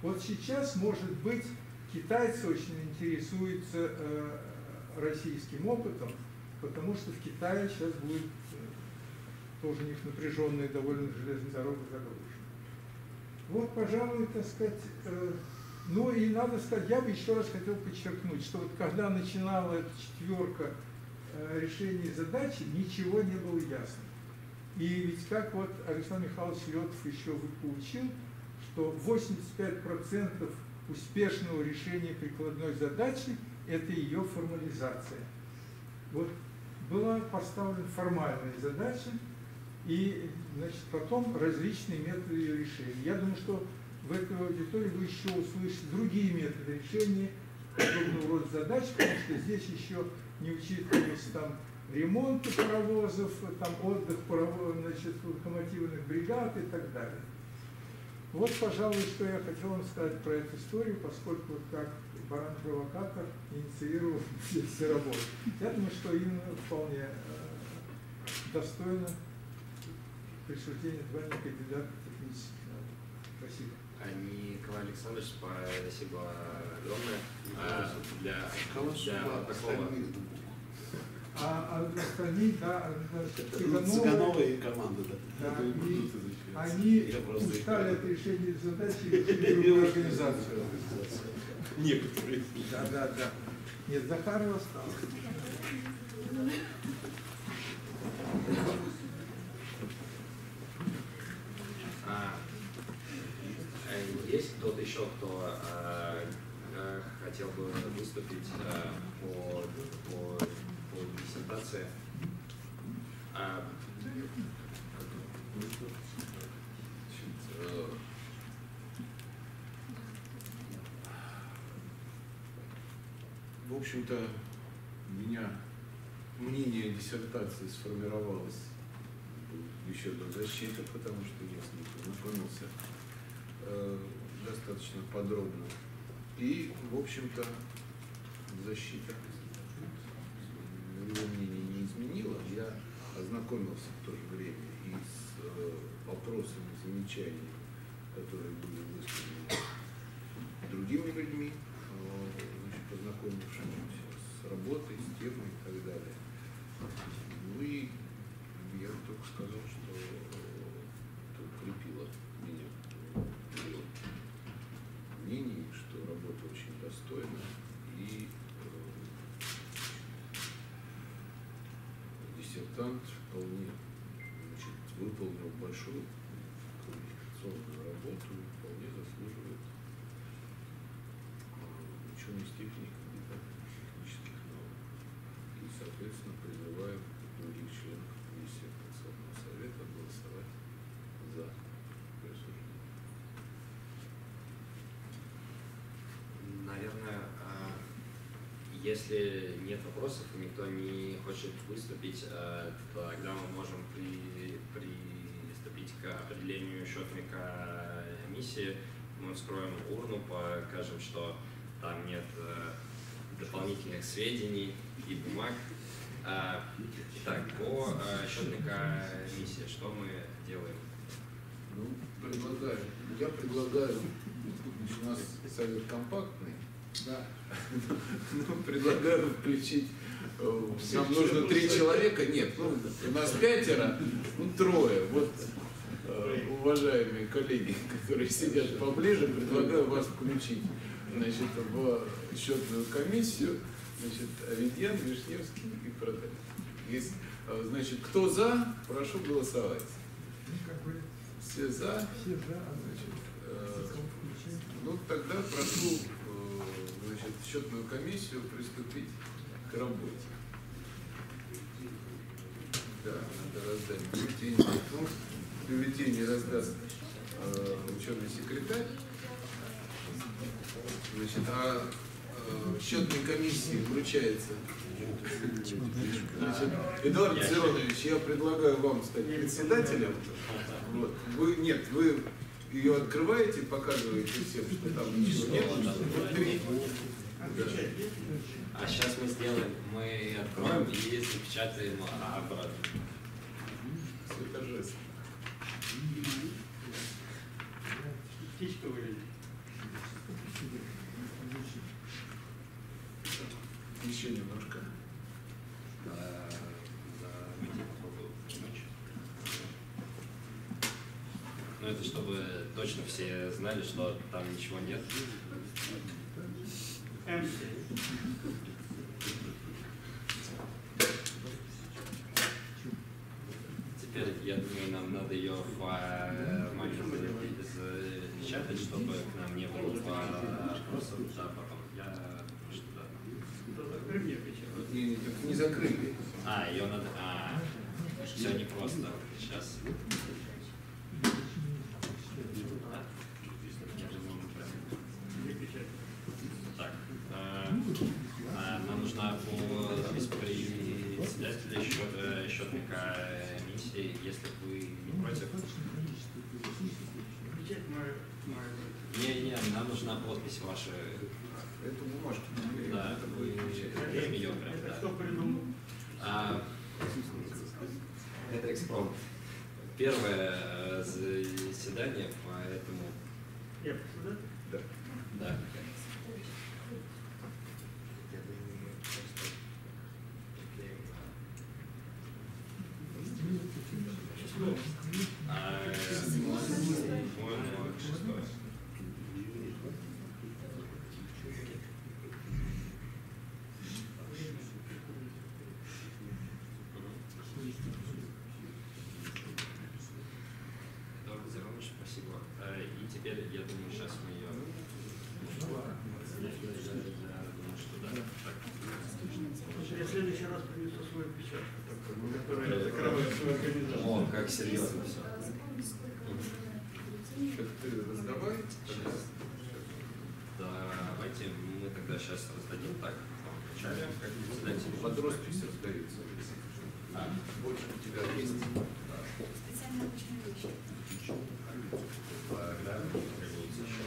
Вот сейчас, может быть, китайцы очень интересуются э, российским опытом, потому что в Китае сейчас будет э, тоже у них напряженная довольно железная дорога загружена. Вот, пожалуй, так сказать, э, ну и надо сказать, я бы еще раз хотел подчеркнуть, что вот когда начинала эта четверка э, решений задачи, ничего не было ясно. И ведь как вот Александр Михайлович Летов еще поучил, что 85% успешного решения прикладной задачи – это ее формализация. Вот была поставлена формальная задача, и значит, потом различные методы ее решения. Я думаю, что в этой аудитории вы еще услышите другие методы решения подобного рода задач, потому что здесь еще не учитывались там ремонты паровозов, там отдых паровоз, значит, локомотивных бригад и так далее. Вот, пожалуй, что я хотел вам сказать про эту историю, поскольку вот как баран-провокатор инициировал все эти работы. Я думаю, что Инна вполне э, достойно присуждения звания кандидата технических наук. Спасибо. А, Николай Александрович, спасибо огромное. А, Для, для такого остальные, А, а остальные, да, ну, Цыганова, и команда, да. Да, и. Они устали от решения задачи и другую организацию. Некоторые. Да, да, да. Нет, Захарова стала. А, э, есть кто-то еще, кто э, э, хотел бы выступить по, по, по диссертации? А, Э, В общем-то, у меня мнение диссертации сформировалось еще до защиты, потому что я с ней познакомился э, достаточно подробно. И, в общем-то, защита его мнение не изменила. Я ознакомился в то же время и с э, вопросами, замечаниями, которые были высказаны другими людьми, значит, познакомившимися с работой, с темой и так далее. Ну и я только сказал, что э, это укрепило меня в моем мнении, что работа очень достойна и э, диссертант вполне значит, выполнил большую квалификационную работу и вполне заслуживает э, ученой степени кандидата технических наук. И, соответственно, призываю других членов комиссии Конституционного совета голосовать за присуждение. Наверное, а, если нет вопросов и никто не хочет выступить, а, тогда мы можем при, приступить к определению счетника миссии. Мы вскроем урну, покажем, что там нет э, дополнительных сведений и бумаг. А, Итак, по э, счетника миссии, что мы делаем? Ну, предлагаю, я предлагаю, у нас совет компактный, Да. Ну, предлагаю включить. э, Нам нужно три человека. Нет, ну, у нас пятеро, ну, трое. Вот, э, уважаемые коллеги, которые сидят поближе, предлагаю вас включить значит, в счетную комиссию. Значит, Авидьян, Вишневский и Протек. Есть, э, значит, кто за, прошу голосовать. Все за. все за, а Значит, э, ну, тогда прошу значит, счетную комиссию приступить к работе. Да, надо раздать бюллетень. Ну, бюллетень раздаст э, ученый секретарь. Значит, а э, счетной комиссии вручается. Значит, Эдуард Зеронович, я предлагаю вам стать председателем. Вот. Вы, нет, вы ее открываете, показываете всем, что там ничего нет. А сейчас мы сделаем, мы откроем и запечатаем обратно. Все торжественно. Птичка вылезет. Еще немножко. Да, да, я попробую помочь. Ну это чтобы точно все знали, что там ничего нет. Теперь, я думаю, нам надо ее в формате запечатать, чтобы к нам не было вопросов. Да, потом. Я думаю, что да. Закрой мне печать. Вот Не, так не закрыли. А, ее надо... А, все непросто. Сейчас. Не печать. Так. а, а, Нам нужна по председателя счет, э, счетной комиссии, если вы не против. Печать моя. моя. Не-не, нам нужна подпись ваша. Эту бумажку. Да, это вы время ее прям, Это да. кто придумал? А, это экспромт. Первое э, заседание, поэтому... Я председатель? Да. Да. А, по-моему, шестое. Эдуард Зеронович, спасибо. Э, И теперь, я думаю, сейчас мы ее... что да. Так. Я в следующий раз принесу свою печатку, такую, которая закрывает свою организацию. О, как серьезно все. Так ты раздавай. Давайте тогда сейчас раздадим так. Вначале, как председатель. Под роспись раздаются. А, Больше у тебя есть. Специально обычная вещь. тогда требуется еще.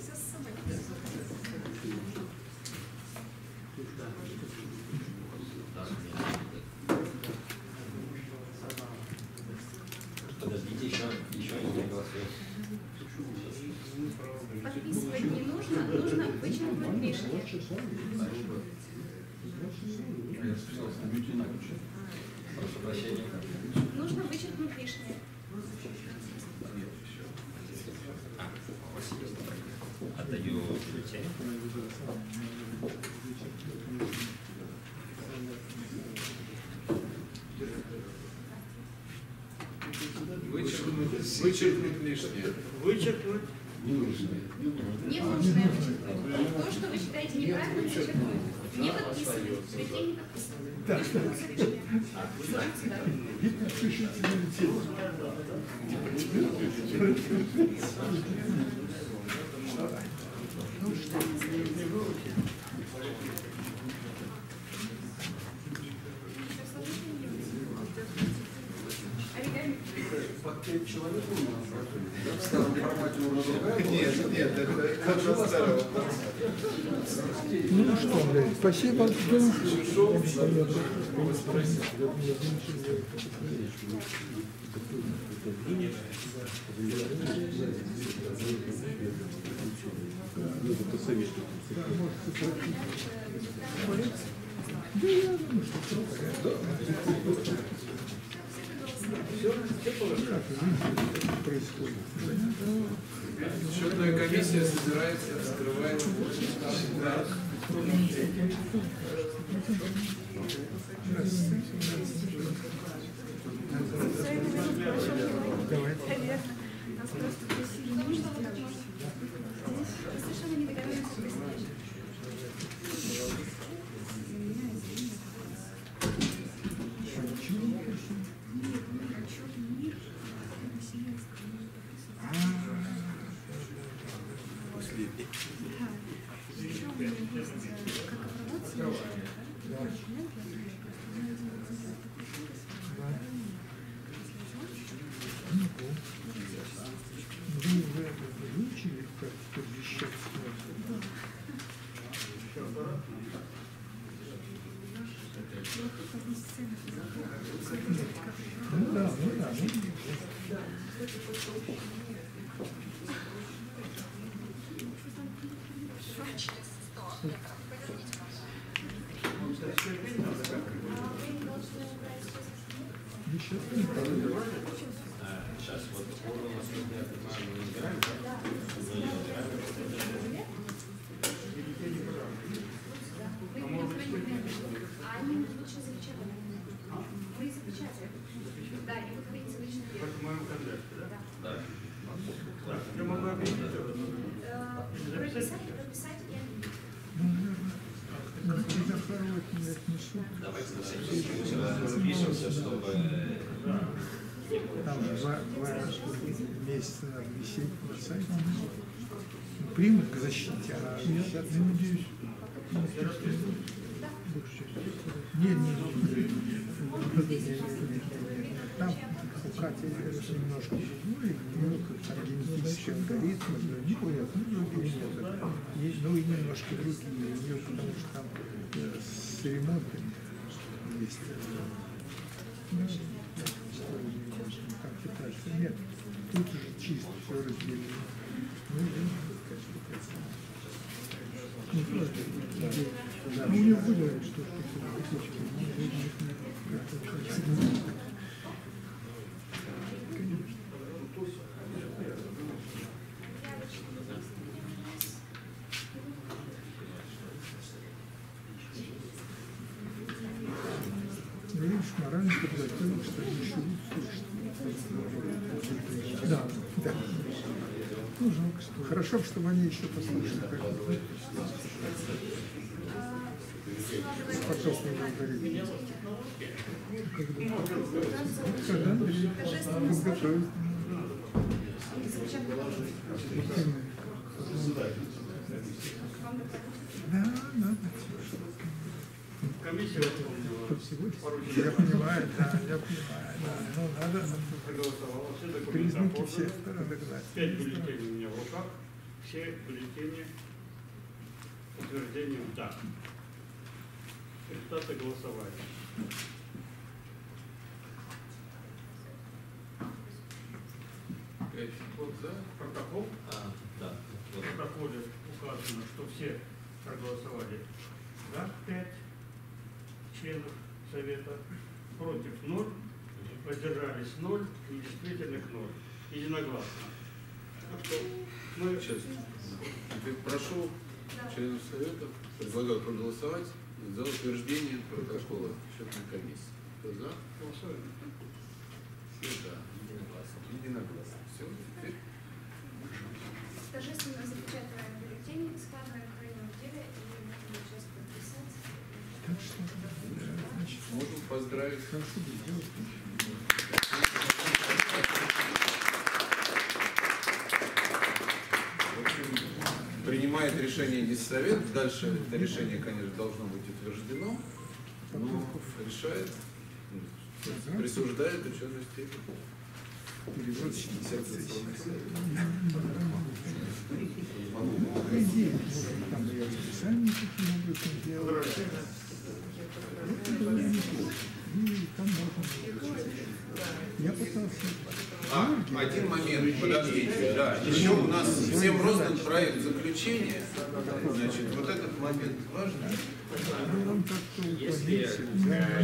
Все с собой. Да, Подождите, еще, еще не голосуем. Подписывать не нужно, нужно вычеркнуть лишнее. Прошу прощения. Нужно вычеркнуть лишнее. А, спасибо. Отдаю бюллетень. Вычеркнуть, вычеркнуть лишнее. Вычеркнуть. Ненужное вычеркнуть. То, что вы считаете неправильным, вычеркнуть. Не подписывать. Бюллетень не подписывать. Вычеркнуть лишнее. Да. И подпишите бюллетень. Оригами. Под пять человек у нас В старом формате можно другая была? Нет, нет, это это старого. Ну что, Андрей, спасибо. Происходит. Счетная комиссия собирается. Давайте. Нас просто просили не сделать. Здесь совершенно не договорились с председателем. Еще у меня есть э, как апробация. Вы уже выучили, как подвещать сразу? Ну да, ну да, ну, еще не понял. А, Сейчас вот форму, насколько я понимаю, мы избираем, да? Мы ее избираем. А они лучше запечатаны. Мы запечатаем. Да, и вы говорите лично Как в моем конверте, да? Да. Так, я могу объяснить это. Прописать, прописать и Ну, когда хоровод не отнесут, Давайте на всякий случай распишемся, чтобы там два, два месяца надо висеть на сайте. Ну, примут к защите, а. Я надеюсь. Нет, нет, нет. Там у Кати немножко ну, как там генетический алгоритм, ну, нет, ну, другие нет. Есть, ну, и немножко другие, у нее, потому что там э, с ремонтами есть. э, ну, как питаться. Нет, тут уже чисто все разделено. Ну, ну. Ну, у него было что-то такое, ну, видно, как-то Ну, видишь, морально подготовил, что еще слышно. Да, да. Ну, жалко, что. Хорошо, чтобы они еще послушали. Не. Когда подготовит. Да, надо. Комиссия. Я понимаю, да, я понимаю, да. Ну, надо Проголосовала. Все документы признаки оформлены. Пять бюллетеней у меня в руках. Все бюллетени с утверждением «да». Результаты голосования. Вот за протокол. А, да. В протоколе указано, что все проголосовали за пять членов Совета, против ноль, воздержались ноль, недействительных ноль. Единогласно. Так что мы Сейчас. Теперь прошу членов Совета, предлагаю проголосовать за утверждение протокола счетной комиссии. Кто за? голосуем. Все за. Единогласно. Единогласно. Все. Теперь торжественно запечатываем бюллетени, складываем в крайнем деле и можем сейчас подписать. Так что, да, значит, можем поздравить. хорошо бы сделать. В общем, принимает решение диссовет. Дальше это решение, конечно, должно быть утверждено. Но решает, ну, присуждает ученую степень. Перевод 60 Сессия. По идее, может, там и расписание таким образом делать. Вот это было неплохо. И там можно было. Я пытался А, один момент, подождите, да, еще у нас всем роздан проект заключения, значит, вот этот момент важный. Если э,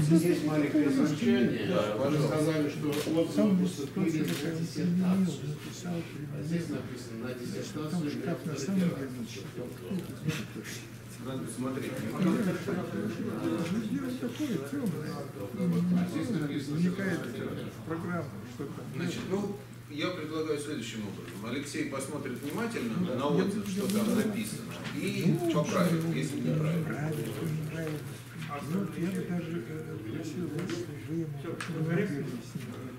Здесь маленькое замечание. Вы сказали, что отзывы поступили на диссертацию. А здесь написано на диссертацию Надо посмотреть. Здесь написано, возникает программа, что-то. Значит, ну, я предлагаю следующим образом. Алексей посмотрит внимательно на отзыв, что там написано, и поправит, если неправильно. Правильно, правильно. Ну, я бы даже э, просил вас, вы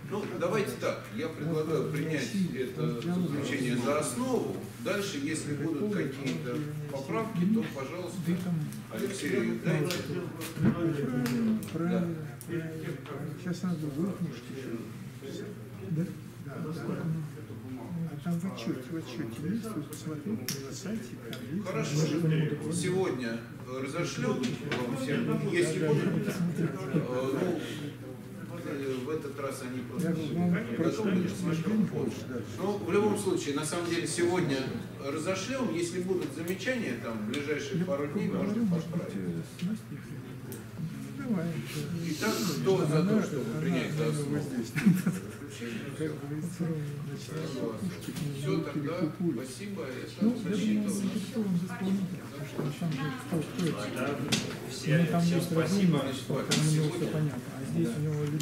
Ну, давайте так, я предлагаю принять это заключение за основу. Дальше, если будут какие-то поправки, то, пожалуйста, Алексею дайте. Правильно, правильно, правильно. Сейчас надо выпнуть. Да? Да, да. А там в отчете, в отчете есть, вы посмотрите на сайте, там есть. Хорошо. Сегодня разошлем вам всем. Если будут, э, ну, э, в этот раз они просто слишком позже. да. Ну, в любом случае, на самом деле, сегодня разошлем. Если будут замечания, там, в ближайшие пару дней можно поправить. э, Настей. Ну. Итак, кто за то, чтобы принять за основу? Все, тогда спасибо. Ну, я думаю, заинтересован за исполнителя, потому что. Да, Ну, все, там всем есть спасибо. разумность, там у него все понятно. А здесь у него